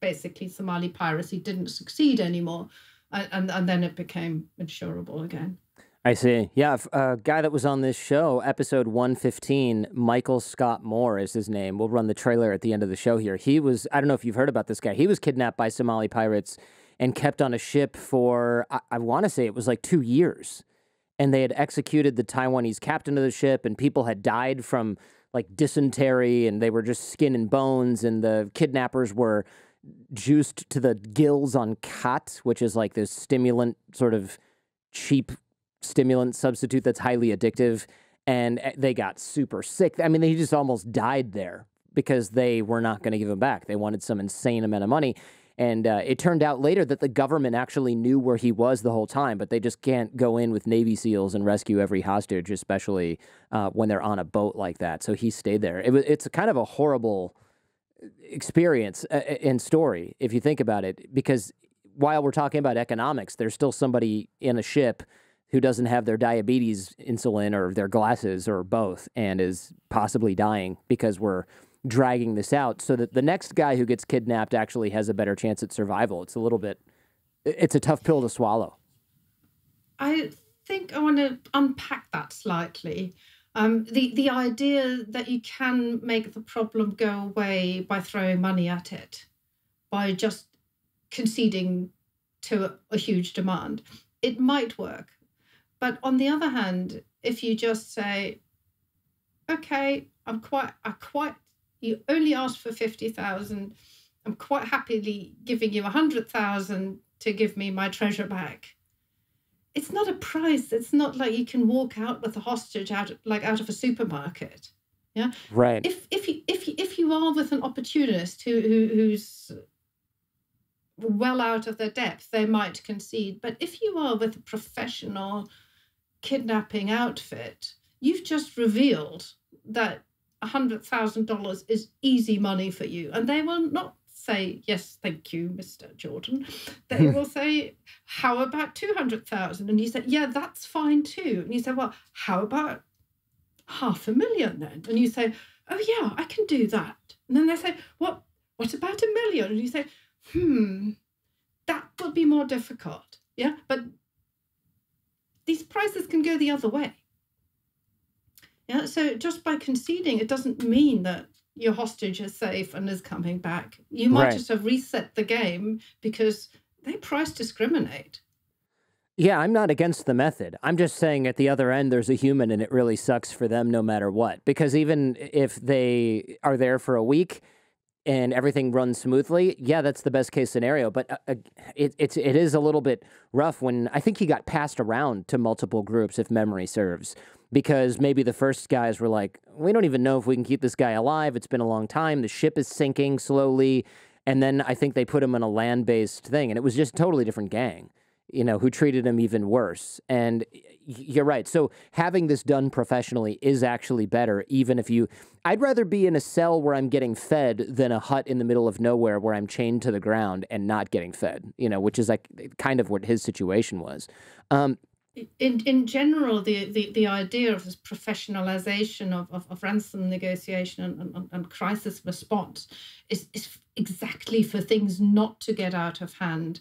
basically Somali piracy didn't succeed anymore, and and, and then it became insurable again. I see. Yeah, a uh, guy that was on this show, episode 115, Michael Scott Moore is his name. We'll run the trailer at the end of the show here. He was, I don't know if you've heard about this guy. He was kidnapped by Somali pirates and kept on a ship for, I, I want to say it was like two years. And they had executed the Taiwanese captain of the ship, and people had died from like dysentery, and they were just skin and bones, and the kidnappers were juiced to the gills on khat, which is like this stimulant, sort of cheap stimulant substitute that's highly addictive. And eh, they got super sick. I mean, they just almost died there because they were not going to give him back. They wanted some insane amount of money. And uh, it turned out later that the government actually knew where he was the whole time, but they just can't go in with Navy SEALs and rescue every hostage, especially uh, when they're on a boat like that. So he stayed there. It was, it's a kind of a horrible experience uh, and story, if you think about it, because while we're talking about economics, there's still somebody in a ship who doesn't have their diabetes insulin or their glasses or both and is possibly dying because we're dragging this out so that the next guy who gets kidnapped actually has a better chance at survival. It's a little bit, it's a tough pill to swallow. I think I want to unpack that slightly. Um, the the idea that you can make the problem go away by throwing money at it, by just conceding to a, a huge demand, it might work. But on the other hand, if you just say, "Okay, I'm quite I quite you only asked for 50,000. I'm quite happily giving you 100,000 to give me my treasure back. It's not a price. It's not like you can walk out with a hostage out like out of a supermarket. Yeah. Right. If if you if you, if you are with an opportunist who, who who's well out of their depth, they might concede. But if you are with a professional kidnapping outfit, you've just revealed that $100,000 is easy money for you. And they will not say, yes, thank you, Mr. Jordan. They will say, how about 200,000? And you say, yeah, that's fine too. And you say, well, how about half a million then? And you say, oh yeah, I can do that. And then they say, what, what about a million? And you say, hmm, that would be more difficult. Yeah, but these prices can go the other way. Yeah, so just by conceding, it doesn't mean that your hostage is safe and is coming back. You might right. just have reset the game because they price discriminate. Yeah, I'm not against the method. I'm just saying at the other end, there's a human and it really sucks for them no matter what. Because even if they are there for a week and everything runs smoothly, yeah, that's the best case scenario. But uh, it, it's, it is a little bit rough when I think he got passed around to multiple groups, if memory serves because maybe the first guys were like, we don't even know if we can keep this guy alive. It's been a long time. The ship is sinking slowly. And then I think they put him in a land based thing, and it was just a totally different gang, you know, who treated him even worse. And you're right. So having this done professionally is actually better, even if you. I'd rather be in a cell where I'm getting fed than a hut in the middle of nowhere where I'm chained to the ground and not getting fed, you know, which is like kind of what his situation was. Um, in in general, the, the, the idea of this professionalization of, of, of ransom negotiation and, and, and, crisis response is, is exactly for things not to get out of hand,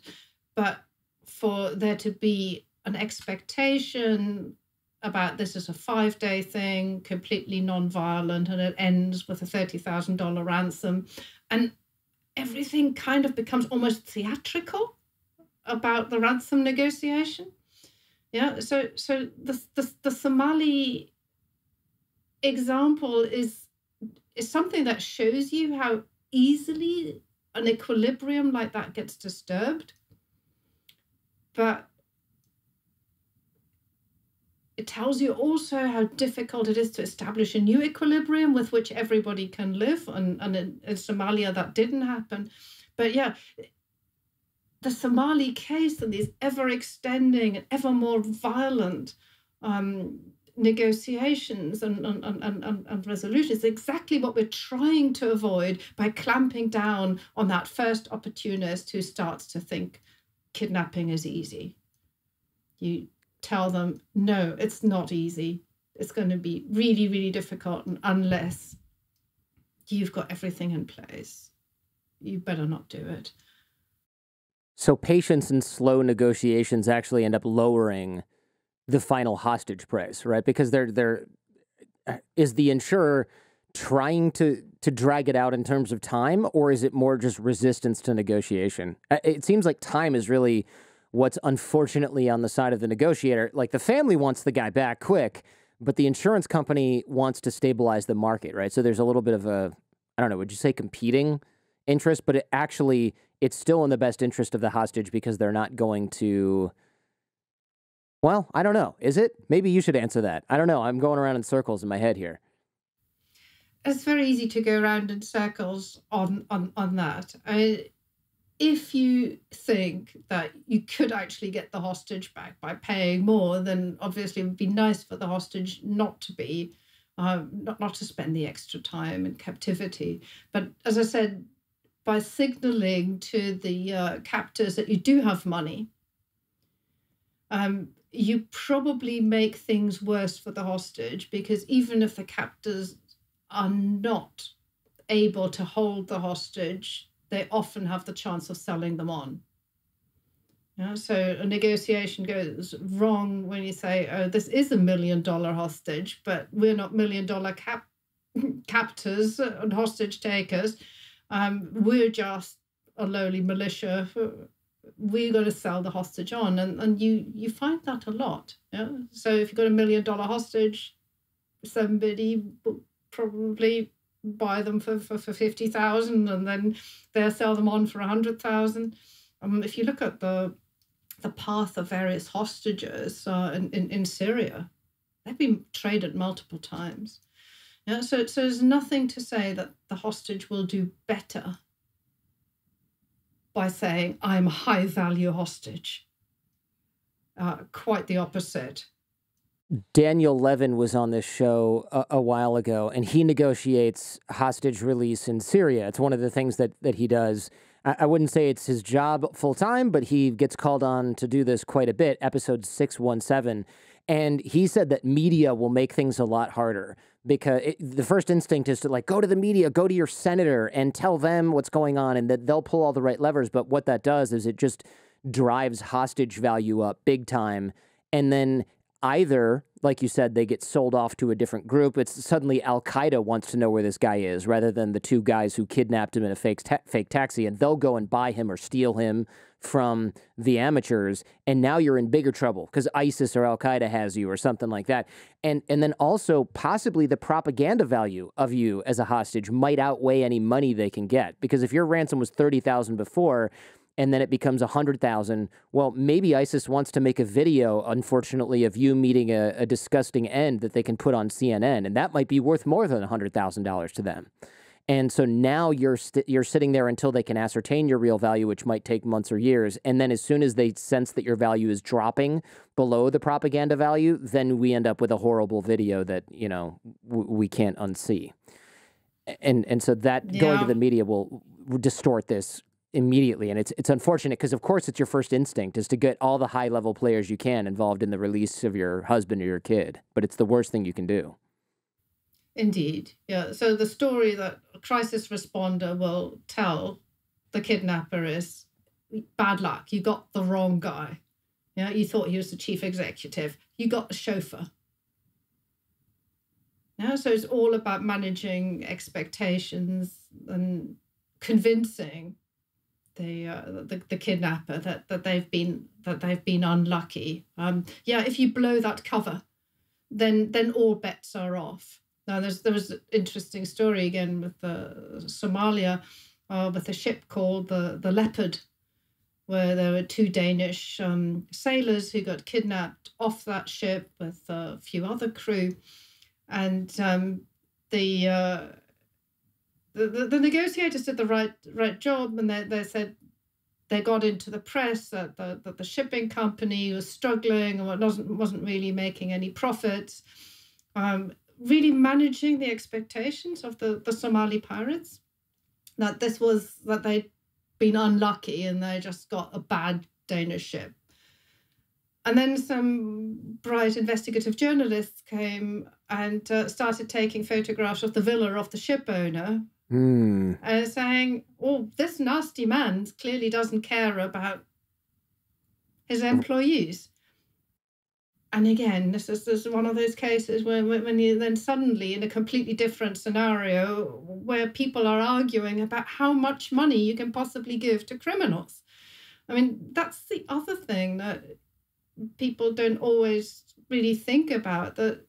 but for there to be an expectation about this as a five day thing, completely non-violent, and it ends with a $30,000 ransom. And everything kind of becomes almost theatrical about the ransom negotiation. Yeah, so so the the, the Somali example is is something that shows you how easily an equilibrium like that gets disturbed. But it tells you also how difficult it is to establish a new equilibrium with which everybody can live. And, and in, in Somalia, that didn't happen. But yeah, the Somali case and these ever extending and ever more violent um, negotiations and, and, and, and, and resolutions exactly what we're trying to avoid by clamping down on that first opportunist who starts to think kidnapping is easy. You tell them, no, it's not easy. It's going to be really, really difficult unless you've got everything in place. You better not do it. So patience and slow negotiations actually end up lowering the final hostage price, right? Because they're they're uh, is the insurer trying to to drag it out in terms of time, or is it more just resistance to negotiation? Uh, it seems like time is really what's unfortunately on the side of the negotiator. Like the family wants the guy back quick, but the insurance company wants to stabilize the market, right? So there's a little bit of a I don't know, would you say competing interest, but it actually it's still in the best interest of the hostage because they're not going to. Well, I don't know. Is it? Maybe you should answer that. I don't know. I'm going around in circles in my head here. It's very easy to go around in circles on on on that. I, if you think that you could actually get the hostage back by paying more, then obviously it would be nice for the hostage not to be, uh, not not to spend the extra time in captivity. But as I said, by signaling to the uh, captors that you do have money, um, you probably make things worse for the hostage because even if the captors are not able to hold the hostage, they often have the chance of selling them on. So a negotiation goes wrong when you say, "Oh, this is a million dollar hostage, but we're not million dollar cap captors and hostage takers. Um, we're just a lowly militia. We're going to sell the hostage on, and, and you you find that a lot. Yeah. So if you've got a million dollar hostage, somebody will probably buy them for, for, for 50,000 and then they'll sell them on for 100,000. Um, if you look at the the path of various hostages uh, in, in, in Syria, they've been traded multiple times. Yeah, so, so there's nothing to say that the hostage will do better by saying, I'm a high value hostage. Uh, quite the opposite. Daniel Levin was on this show a, a, while ago, and he negotiates hostage release in Syria. It's one of the things that, that he does. I, I wouldn't say it's his job full time, but he gets called on to do this quite a bit. Episode 617. And he said that media will make things a lot harder because it, the first instinct is to like go to the media, go to your senator and tell them what's going on and that they'll pull all the right levers. But what that does is it just drives hostage value up big time. And then either, like you said, they get sold off to a different group. It's suddenly Al Qaeda wants to know where this guy is, rather than the two guys who kidnapped him in a fake ta- fake taxi, and they'll go and buy him or steal him from the amateurs. And now you're in bigger trouble because ISIS or Al Qaeda has you or something like that. And and then also possibly the propaganda value of you as a hostage might outweigh any money they can get because if your ransom was thirty thousand before and then it becomes a 100,000. Well, maybe ISIS wants to make a video, unfortunately, of you meeting a, a disgusting end that they can put on CNN, and that might be worth more than $100,000 to them. And so now you're you st- you're sitting there until they can ascertain your real value, which might take months or years. And then as soon as they sense that your value is dropping below the propaganda value, then we end up with a horrible video that you know w- we can't unsee. And and so that yeah. going to the media will distort this immediately and it's it's unfortunate because of course it's your first instinct is to get all the high level players you can involved in the release of your husband or your kid but it's the worst thing you can do. Indeed yeah. So the story that crisis responder will tell the kidnapper is bad luck you got the wrong guy. Yeah you thought he was the chief executive you got the chauffeur. Yeah so it's all about managing expectations and convincing the, uh, the the kidnapper that that they've been that they've been unlucky. Um, yeah, if you blow that cover, then then all bets are off. Now there's there was an interesting story again with the Somalia, uh, with a ship called the the Leopard, where there were two Danish um, sailors who got kidnapped off that ship with a few other crew, and um, the, uh, the, the negotiators did the right right job, and they, they said they got into the press that the, that the shipping company was struggling and wasn't wasn't really making any profits, um, really managing the expectations of the, the Somali pirates. That this was that they'd been unlucky and they just got a bad Danish ship. And then some bright investigative journalists came and uh, started taking photographs of the villa of the ship owner Mm. uh, saying, "Oh, this nasty man clearly doesn't care about his employees." And again, this is, this is one of those cases where when you then suddenly in a completely different scenario where people are arguing about how much money you can possibly give to criminals. I mean, that's the other thing that people don't always really think about that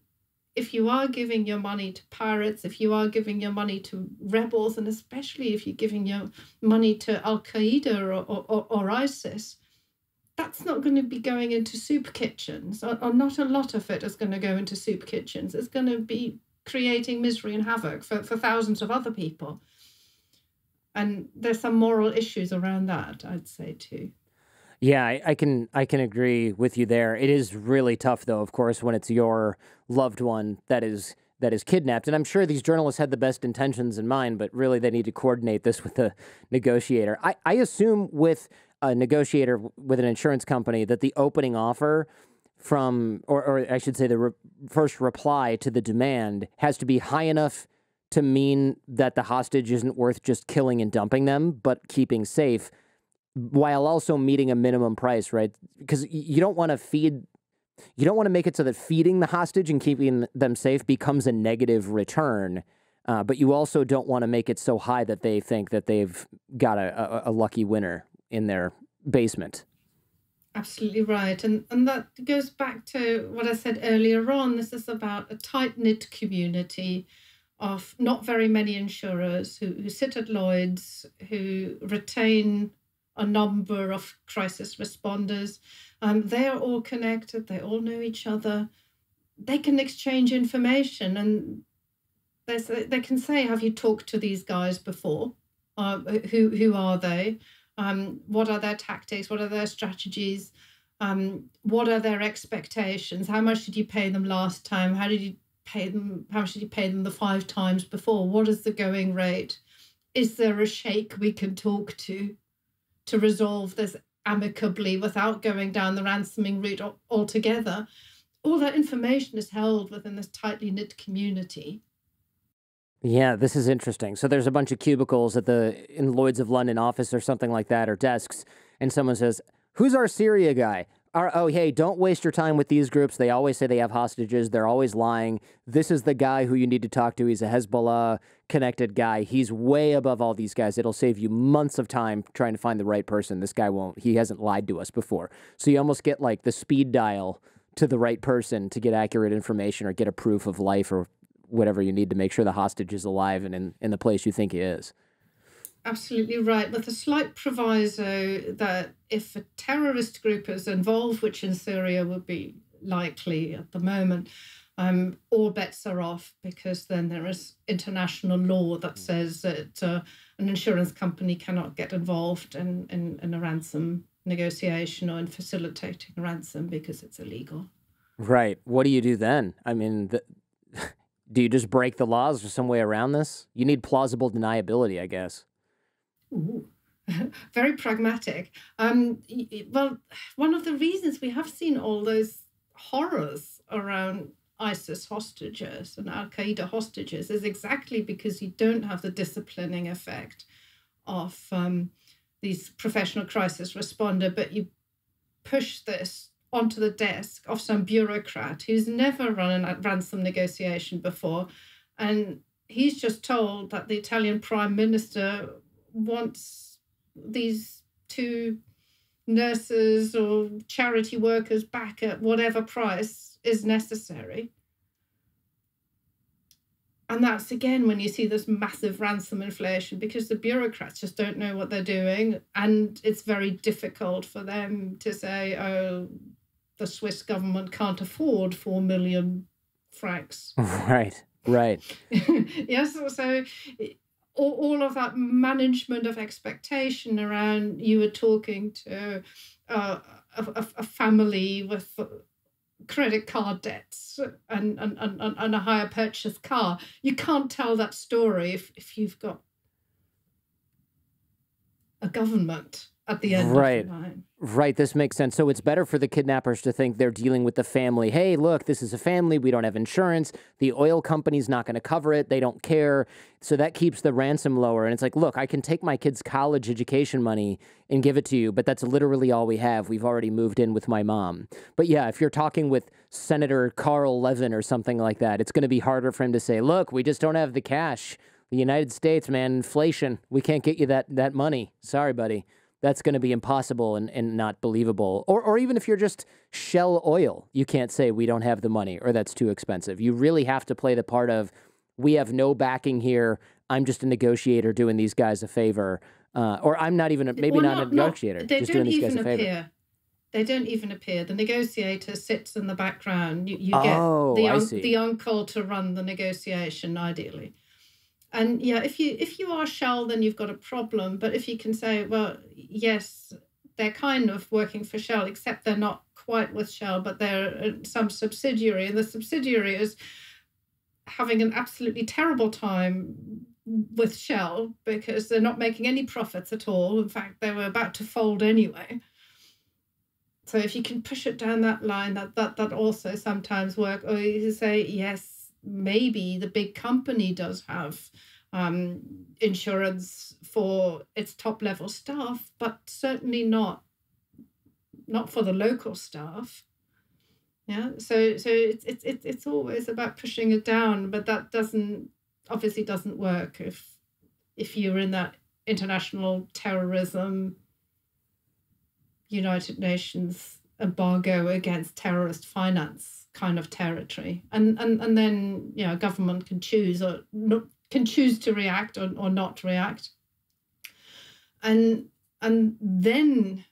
if you are giving your money to pirates, if you are giving your money to rebels, and especially if you're giving your money to Al Qaeda or, or, or, ISIS, that's not going to be going into soup kitchens, or, or not a lot of it is going to go into soup kitchens. It's going to be creating misery and havoc for, for thousands of other people. And there's some moral issues around that, I'd say, too. Yeah, I, I, can I can agree with you there. It is really tough though, of course, when it's your loved one that is that is kidnapped. And I'm sure these journalists had the best intentions in mind, but really they need to coordinate this with a negotiator. I, I assume with a negotiator with an insurance company that the opening offer from, or, or I should say, the re- first reply to the demand has to be high enough to mean that the hostage isn't worth just killing and dumping them, but keeping safe while also meeting a minimum price, right? Because you don't want to feed, you don't want to make it so that feeding the hostage and keeping them safe becomes a negative return. Uh, but you also don't want to make it so high that they think that they've got a, a, a lucky winner in their basement. Absolutely right. And and that goes back to what I said earlier on. This is about a tight knit community of not very many insurers who, who sit at Lloyd's, who retain a number of crisis responders. Um, they are all connected, they all know each other. They can exchange information and they, can say, Have you talked to these guys before? Uh, who, who are they? Um, what are their tactics? What are their strategies? Um, what are their expectations? How much did you pay them last time? How did you pay them? How much did you pay them the five times before? What is the going rate? Is there a sheikh we can talk to? To resolve this amicably without going down the ransoming route altogether. All that information is held within this tightly knit community. Yeah, this is interesting. So there's a bunch of cubicles at the in Lloyd's of London office or something like that, or desks, and someone says, "Who's our Syria guy?" Our, oh, hey, don't waste your time with these groups. They always say they have hostages. They're always lying. This is the guy who you need to talk to. He's a Hezbollah connected guy. He's way above all these guys. It'll save you months of time trying to find the right person. This guy won't. He hasn't lied to us before. So you almost get like the speed dial to the right person to get accurate information or get a proof of life or whatever you need to make sure the hostage is alive and in, in the place you think he is absolutely right, with a slight proviso that if a terrorist group is involved, which in Syria would be likely at the moment, um, all bets are off because then there is international law that says that uh, an insurance company cannot get involved in, in, in a ransom negotiation or in facilitating a ransom because it's illegal. Right. What do you do then? I mean, the, do you just break the laws or some way around this? You need plausible deniability, I guess. Ooh, very pragmatic. Um, well, one of the reasons we have seen all those horrors around ISIS hostages and Al Qaeda hostages is exactly because you don't have the disciplining effect of um, these professional crisis responder, but you push this onto the desk of some bureaucrat who's never run a ransom negotiation before. And he's just told that the Italian prime minister wants these two nurses or charity workers back at whatever price is necessary. And that's again when you see this massive ransom inflation because the bureaucrats just don't know what they're doing. And it's very difficult for them to say, oh, the Swiss government can't afford 4 million francs. Right, right. yes, so all, all of that management of expectation around you were talking to uh, a, a, a family with credit card debts and, and, and, and a hire purchase car. You can't tell that story if, if you've got a government at the end right. of the line. Right, this makes sense. So it's better for the kidnappers to think they're dealing with the family. Hey, look, this is a family. We don't have insurance. The oil company's not going to cover it. They don't care. So that keeps the ransom lower. And it's like, look, I can take my kid's college education money and give it to you, but that's literally all we have. We've already moved in with my mom. But yeah, if you're talking with Senator Carl Levin or something like that, it's going to be harder for him to say, look, we just don't have the cash. The United States, man, inflation. We can't get you that, that money. Sorry, buddy that's going to be impossible and, and not believable. Or, or even if you're just Shell Oil, you can't say we don't have the money or that's too expensive. You really have to play the part of we have no backing here. I'm just a negotiator doing these guys a favor. Uh, or I'm not even a, maybe well, not, not, a negotiator, not, just doing these guys a favor. Appear. They don't even appear. The negotiator sits in the background. You, you oh, get the, un- the uncle to run the negotiation, ideally and yeah if you if you are shell then you've got a problem. But if you can say well yes they're kind of working for shell except they're not quite with shell but they're uh, some subsidiary. And the subsidiary is having an absolutely terrible time with shell because they're not making any profits at all. In fact they were about to fold anyway. So if you can push it down that line that that that also sometimes work. Or you say yes maybe the big company does have um, insurance for its top level staff, but certainly not not for the local staff. Yeah, so so it's it's it's always about pushing it down, but that doesn't obviously doesn't work if if you're in that international terrorism United Nations embargo against terrorist finance kind of territory. And and and then you know government can choose or can choose to react or, or not react. And and then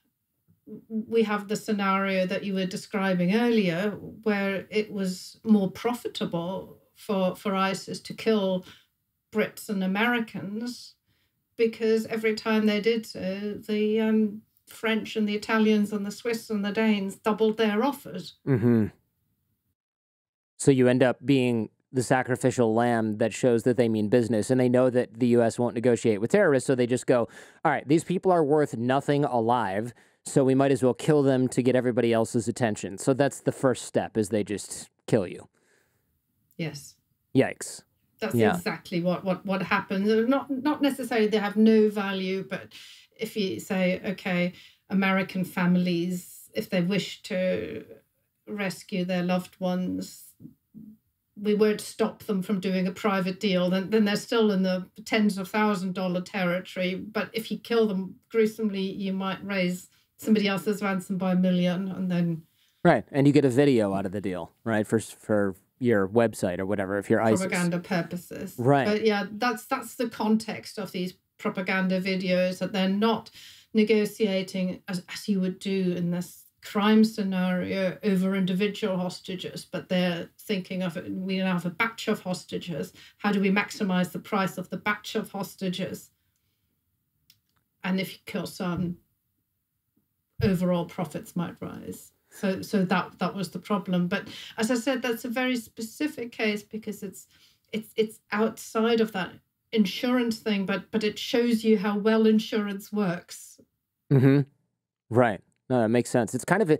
we have the scenario that you were describing earlier where it was more profitable for for isis to kill brits and americans because every time they did so the um, french and the italians and the swiss and the danes doubled their offers. Mm-hmm. So you end up being the sacrificial lamb that shows that they mean business and they know that the US won't negotiate with terrorists so they just go all right these people are worth nothing alive so we might as well kill them to get everybody else's attention. So that's the first step is they just kill you. Yes. Yikes. That's yeah. exactly what what what happens. Not not necessarily they have no value but if you say okay american families if they wish to rescue their loved ones we won't stop them from doing a private deal, then, then they're still in the tens of thousand dollar territory. But if you kill them gruesomely, you might raise somebody else's ransom by a million and then. Right. And you get a video out of the deal, right? For, for your website or whatever, if you're propaganda ISIS. purposes. Right. But yeah, that's that's the context of these propaganda videos that they're not negotiating as, as you would do in this crime scenario over individual hostages, but they're thinking of it. We have a batch of hostages. How do we maximize the price of the batch of hostages? And if you kill some, overall profits might rise. So, so that that was the problem. But as I said, that's a very specific case because it's it's it's outside of that insurance thing, but but it shows you how well insurance works. Mm-hmm. Right. No, that makes sense. It's kind of a,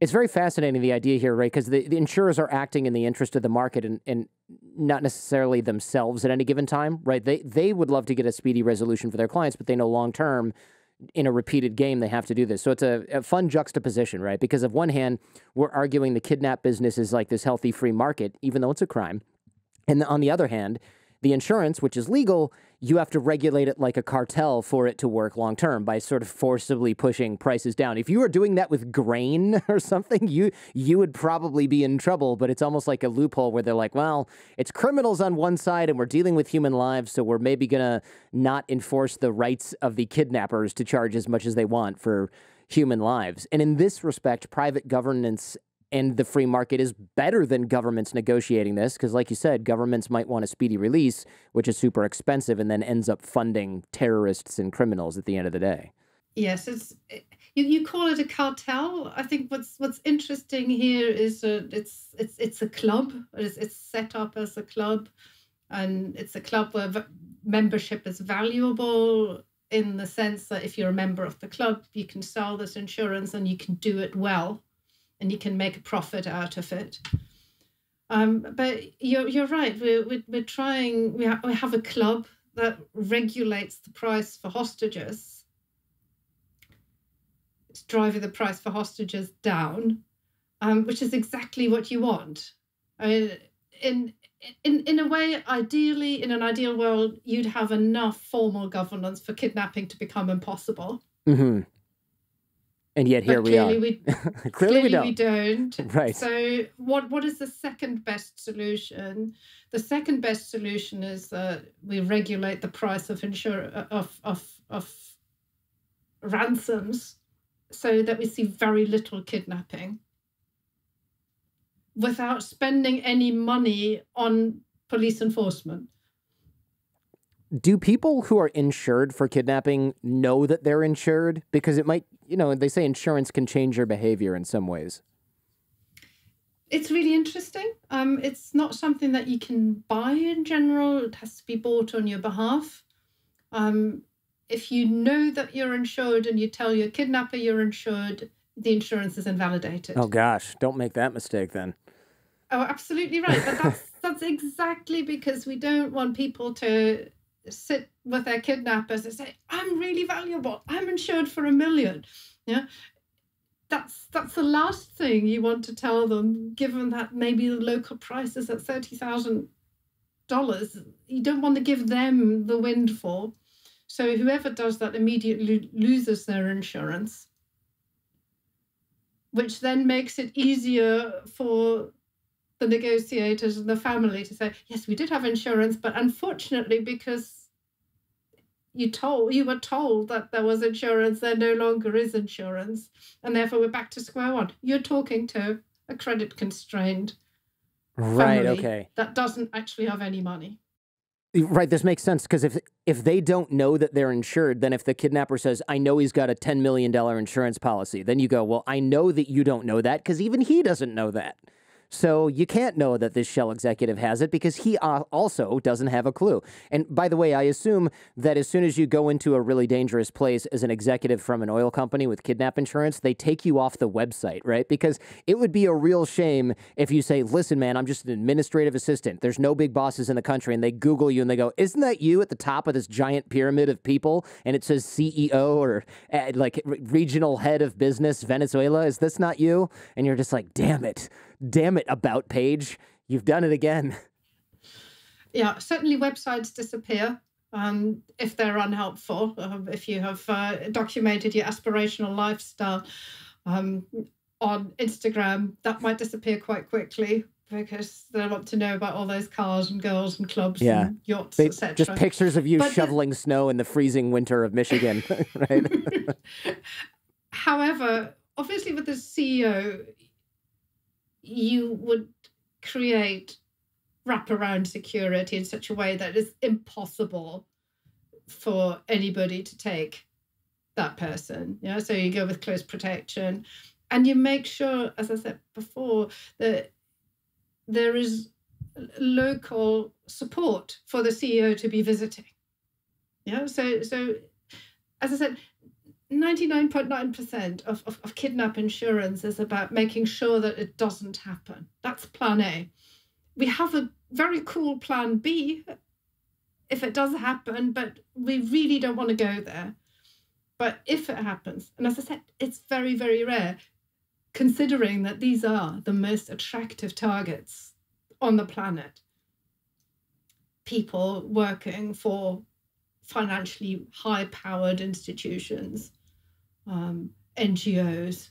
it's very fascinating the idea here, right? Because the, the insurers are acting in the interest of the market and, and not necessarily themselves at any given time, right? They they would love to get a speedy resolution for their clients, but they know long term in a repeated game they have to do this. So it's a, a fun juxtaposition, right? Because of one hand, we're arguing the kidnap business is like this healthy free market, even though it's a crime. And on the other hand, The insurance, which is legal, you have to regulate it like a cartel for it to work long term by sort of forcibly pushing prices down. If you were doing that with grain or something, you you would probably be in trouble, but it's almost like a loophole where they're like, well, it's criminals on one side and we're dealing with human lives, so we're maybe going to not enforce the rights of the kidnappers to charge as much as they want for human lives. And in this respect, private governance and the free market is better than governments negotiating this because like you said governments might want a speedy release which is super expensive and then ends up funding terrorists and criminals at the end of the day. Yes it's you, you call it a cartel. I think what's what's interesting here is uh, it's it's it's a club. It's, it's set up as a club and it's a club where v- membership is valuable in the sense that if you're a member of the club you can sell this insurance and you can do it well and you can make a profit out of it. Um, but you're, you're right. We're, we're, we're trying, we, ha- we have a club that regulates the price for hostages. It's driving the price for hostages down, um, which is exactly what you want. I mean, in, in, in a way, ideally, in an ideal world, you'd have enough formal governance for kidnapping to become impossible. Mm-hmm. And yet here we are. We, clearly, clearly, we don't. We don't. Right. So what what is the second best solution? The second best solution is that we regulate the price of insur- of of of ransoms so that we see very little kidnapping without spending any money on police enforcement do people who are insured for kidnapping know that they're insured? Because it might, you know, they say insurance can change your behavior in some ways. It's really interesting. Um, it's not something that you can buy in general. It has to be bought on your behalf. Um, if you know that you're insured and you tell your kidnapper you're insured, the insurance is invalidated. Oh gosh, don't make that mistake then. Oh, absolutely right. But that's that's exactly because we don't want people to sit with their kidnappers and say, I'm really valuable. I'm insured for a million. Yeah. That's that's the last thing you want to tell them, given that maybe the local price is at thirty thousand dollars. You don't want to give them the windfall. So whoever does that immediately loses their insurance, which then makes it easier for the negotiators and the family to say, yes, we did have insurance, but unfortunately, because you told you were told that there was insurance, there no longer is insurance, and therefore we're back to square one. You're talking to a credit constrained right. Okay, that doesn't actually have any money. Right, this makes sense because if if they don't know that they're insured, then if the kidnapper says, "I know he's got a ten million dollar insurance policy," then you go, "Well, I know that you don't know that because even he doesn't know that." So you can't know that this Shell executive has it because he also doesn't have a clue. And by the way, I assume that as soon as you go into a really dangerous place as an executive from an oil company with kidnap insurance, they take you off the website, right? Because it would be a real shame if you say, listen, man, I'm just an administrative assistant. There's no big bosses in the country. And they Google you and they go, isn't that you at the top of this giant pyramid of people? And it says CEO or uh, like regional head of business, Venezuela. Is this not you? And you're just like, damn it damn it, about page, you've done it again. Yeah, certainly websites disappear um, if they're unhelpful. Um, if you have uh, documented your aspirational lifestyle um, on Instagram, that might disappear quite quickly because they want to know about all those cars and girls and clubs yeah. and yachts, etc. Just pictures of you but shoveling the... snow in the freezing winter of Michigan, right? However, obviously, with the CEO, you would create wraparound security in such a way that it's impossible for anybody to take that person. Yeah, so you go with close protection, and you make sure, as I said before, that there is local support for the CEO to be visiting. Yeah, so so as I said, 99.9% of, of, of kidnap insurance is about making sure that it doesn't happen. That's plan A. We have a very cool plan B if it does happen, but we really don't want to go there. But if it happens, and as I said, it's very, very rare, considering that these are the most attractive targets on the planet. people working for financially high powered institutions, um, NGOs,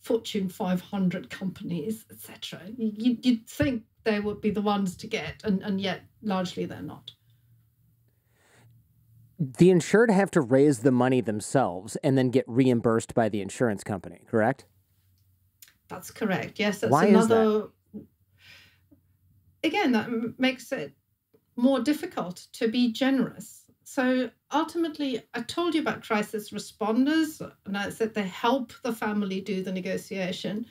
Fortune 500 companies, etc. You, you'd think they would be the ones to get, and, and yet largely they're not. The insured have to raise the money themselves and then get reimbursed by the insurance company, correct? That's correct. Yes, that's Why another. Is that? Again, that makes it more difficult to be generous. So ultimately, I told you about crisis responders, and I said they help the family do the negotiation,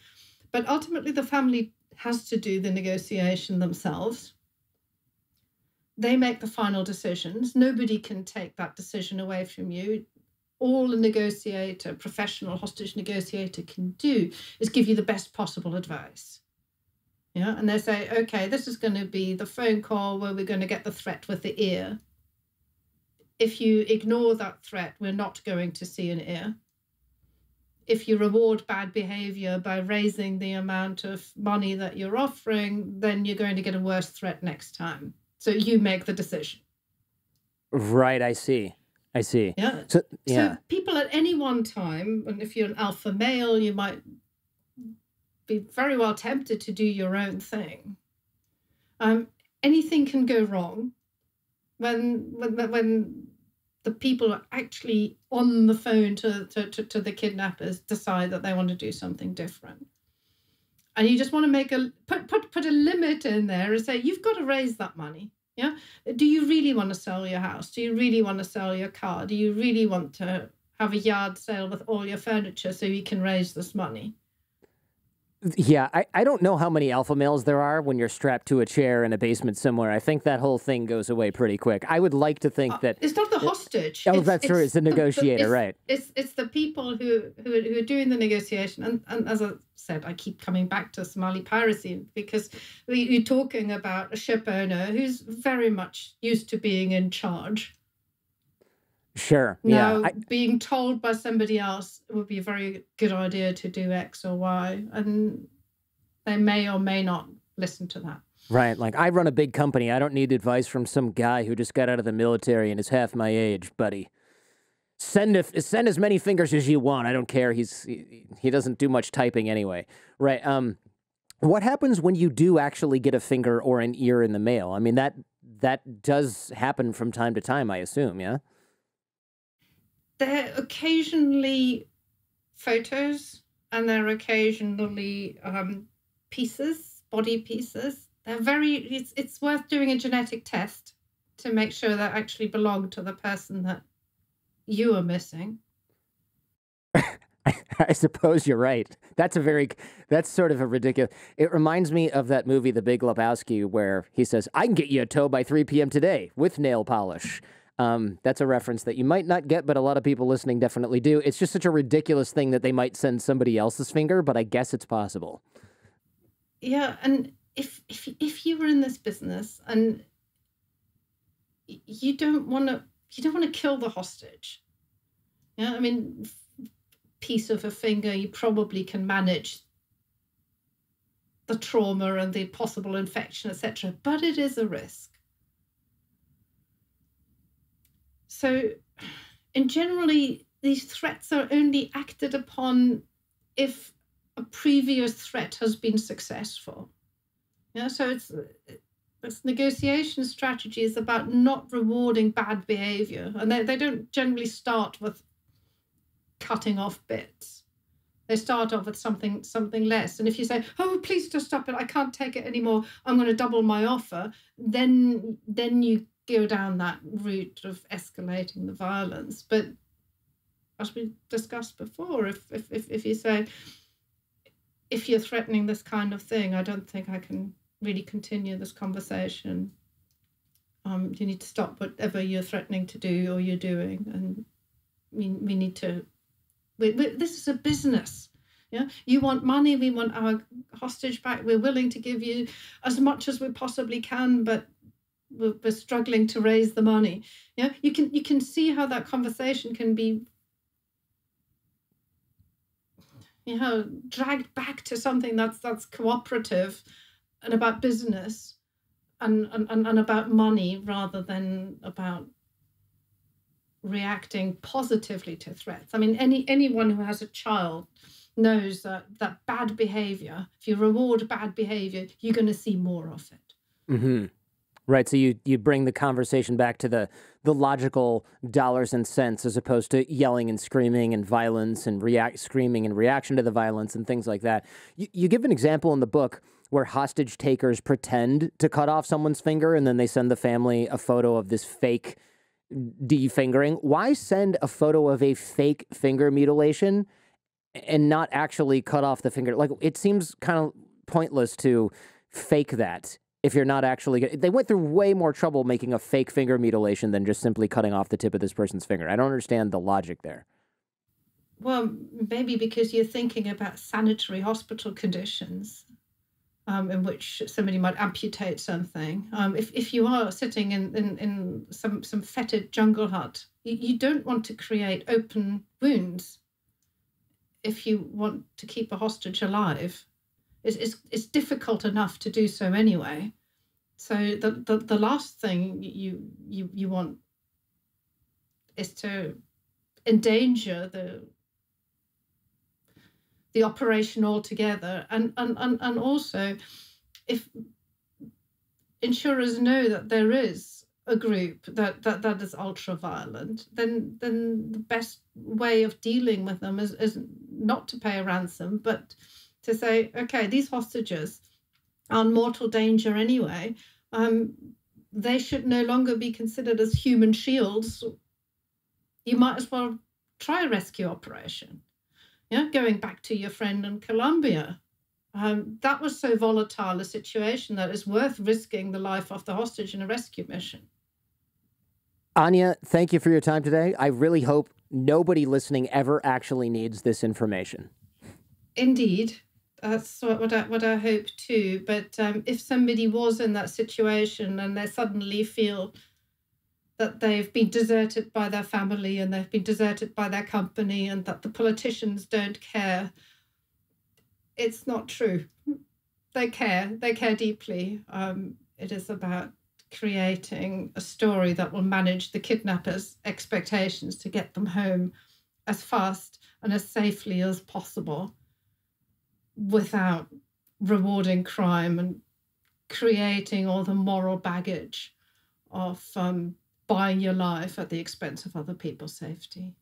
but ultimately, the family has to do the negotiation themselves. They make the final decisions. Nobody can take that decision away from you. All a negotiator, professional hostage negotiator can do is give you the best possible advice. Yeah, and they say, okay, this is going to be the phone call where we're going to get the threat with the ear if you ignore that threat, we're not going to see an ear. If you reward bad behavior by raising the amount of money that you're offering, then you're going to get a worse threat next time. So you make the decision. Right, I see. I see. Yeah. So, yeah. So people at any one time, and if you're an alpha male, you might be very well tempted to do your own thing. Um, anything can go wrong when when when the people are actually on the phone to, to, to, to, the kidnappers decide that they want to do something different. And you just want to make a put, put put a limit in there and say, you've got to raise that money. Yeah. Do you really want to sell your house? Do you really want to sell your car? Do you really want to have a yard sale with all your furniture so you can raise this money? Yeah, I, I don't know how many alpha males there are when you're strapped to a chair in a basement somewhere. I think that whole thing goes away pretty quick. I would like to think uh, that it's not the hostage. Oh, it's, that's true. It's the negotiator, it's, right? It's it's the people who who are, who are doing the negotiation. And and as I said, I keep coming back to Somali piracy because we, we're talking about a ship owner who's very much used to being in charge Sure. Now, yeah. I, being told by somebody else would be a very good idea to do X or Y, and they may or may not listen to that. Right. Like, I run a big company. I don't need advice from some guy who just got out of the military and is half my age, buddy. Send a, send as many fingers as you want. I don't care. He's he, he doesn't do much typing anyway. Right. Um, what happens when you do actually get a finger or an ear in the mail? I mean that that does happen from time to time. I assume. Yeah there are occasionally photos and they're occasionally um, pieces, body pieces. They're very, it's, it's worth doing a genetic test to make sure they actually belong to the person that you are missing. I suppose you're right. That's a very, that's sort of a ridiculous. It reminds me of that movie, The Big Lebowski, where he says, I can get you a toe by 3 p.m. today with nail polish. Um, that's a reference that you might not get, but a lot of people listening definitely do. It's just such a ridiculous thing that they might send somebody else's finger, but I guess it's possible. Yeah, and if if if you were in this business and you don't want to you don't want to kill the hostage. Yeah, I mean, piece of a finger you probably can manage the trauma and the possible infection, etc. But it is a risk. So, and generally, these threats are only acted upon if a previous threat has been successful. Yeah, so it's this negotiation strategy is about not rewarding bad behavior, and they, they don't generally start with cutting off bits. They start off with something something less. And if you say, "Oh, please just stop it! I can't take it anymore. I'm going to double my offer," then then you go down that route of escalating the violence. But as we discussed before, if if if, if you say if you're threatening this kind of thing, I don't think I can really continue this conversation. Um, you need to stop whatever you're threatening to do or you're doing, and we we need to. We, we, this is a business. Yeah, you want money. We want our hostage back. We're willing to give you as much as we possibly can, but we're, struggling to raise the money. Yeah, you can you can see how that conversation can be you know dragged back to something that's that's cooperative and about business and, and, and about money rather than about reacting positively to threats. I mean, any anyone who has a child knows that that bad behavior, if you reward bad behavior, you're going to see more of it. Mm-hmm. Right. So you you bring the conversation back to the the logical dollars and cents as opposed to yelling and screaming and violence and react screaming and reaction to the violence and things like that. You, you give an example in the book where hostage takers pretend to cut off someone's finger and then they send the family a photo of this fake defingering. Why send a photo of a fake finger mutilation and not actually cut off the finger? Like it seems kind of pointless to fake that if you're not actually they went through way more trouble making a fake finger mutilation than just simply cutting off the tip of this person's finger. I don't understand the logic there. Well, maybe because you're thinking about sanitary hospital conditions um, in which somebody might amputate something. Um, if, if you are sitting in, in, in some, some fetid jungle hut, you, you don't want to create open wounds if you want to keep a hostage alive. It's, it's, it's difficult enough to do so anyway. So the, the, the last thing you, you, you want is to endanger the the operation altogether. And, and, and, and also, if insurers know that there is a group that, that, that is ultra violent, then then the best way of dealing with them is, is not to pay a ransom, but to say, okay, these hostages are in mortal danger anyway. Um, they should no longer be considered as human shields. You might as well try a rescue operation. Yeah, going back to your friend in Colombia, um, that was so volatile a situation that it's worth risking the life of the hostage in a rescue mission. Anja, thank you for your time today. I really hope nobody listening ever actually needs this information. Indeed, that's what what I, what I hope too. But um, if somebody was in that situation and they suddenly feel that they've been deserted by their family and they've been deserted by their company and that the politicians don't care. It's not true. They care. They care deeply. Um, it is about creating a story that will manage the kidnappers' expectations to get them home as fast and as safely as possible without rewarding crime and creating all the moral baggage of um, buying your life at the expense of other people's safety.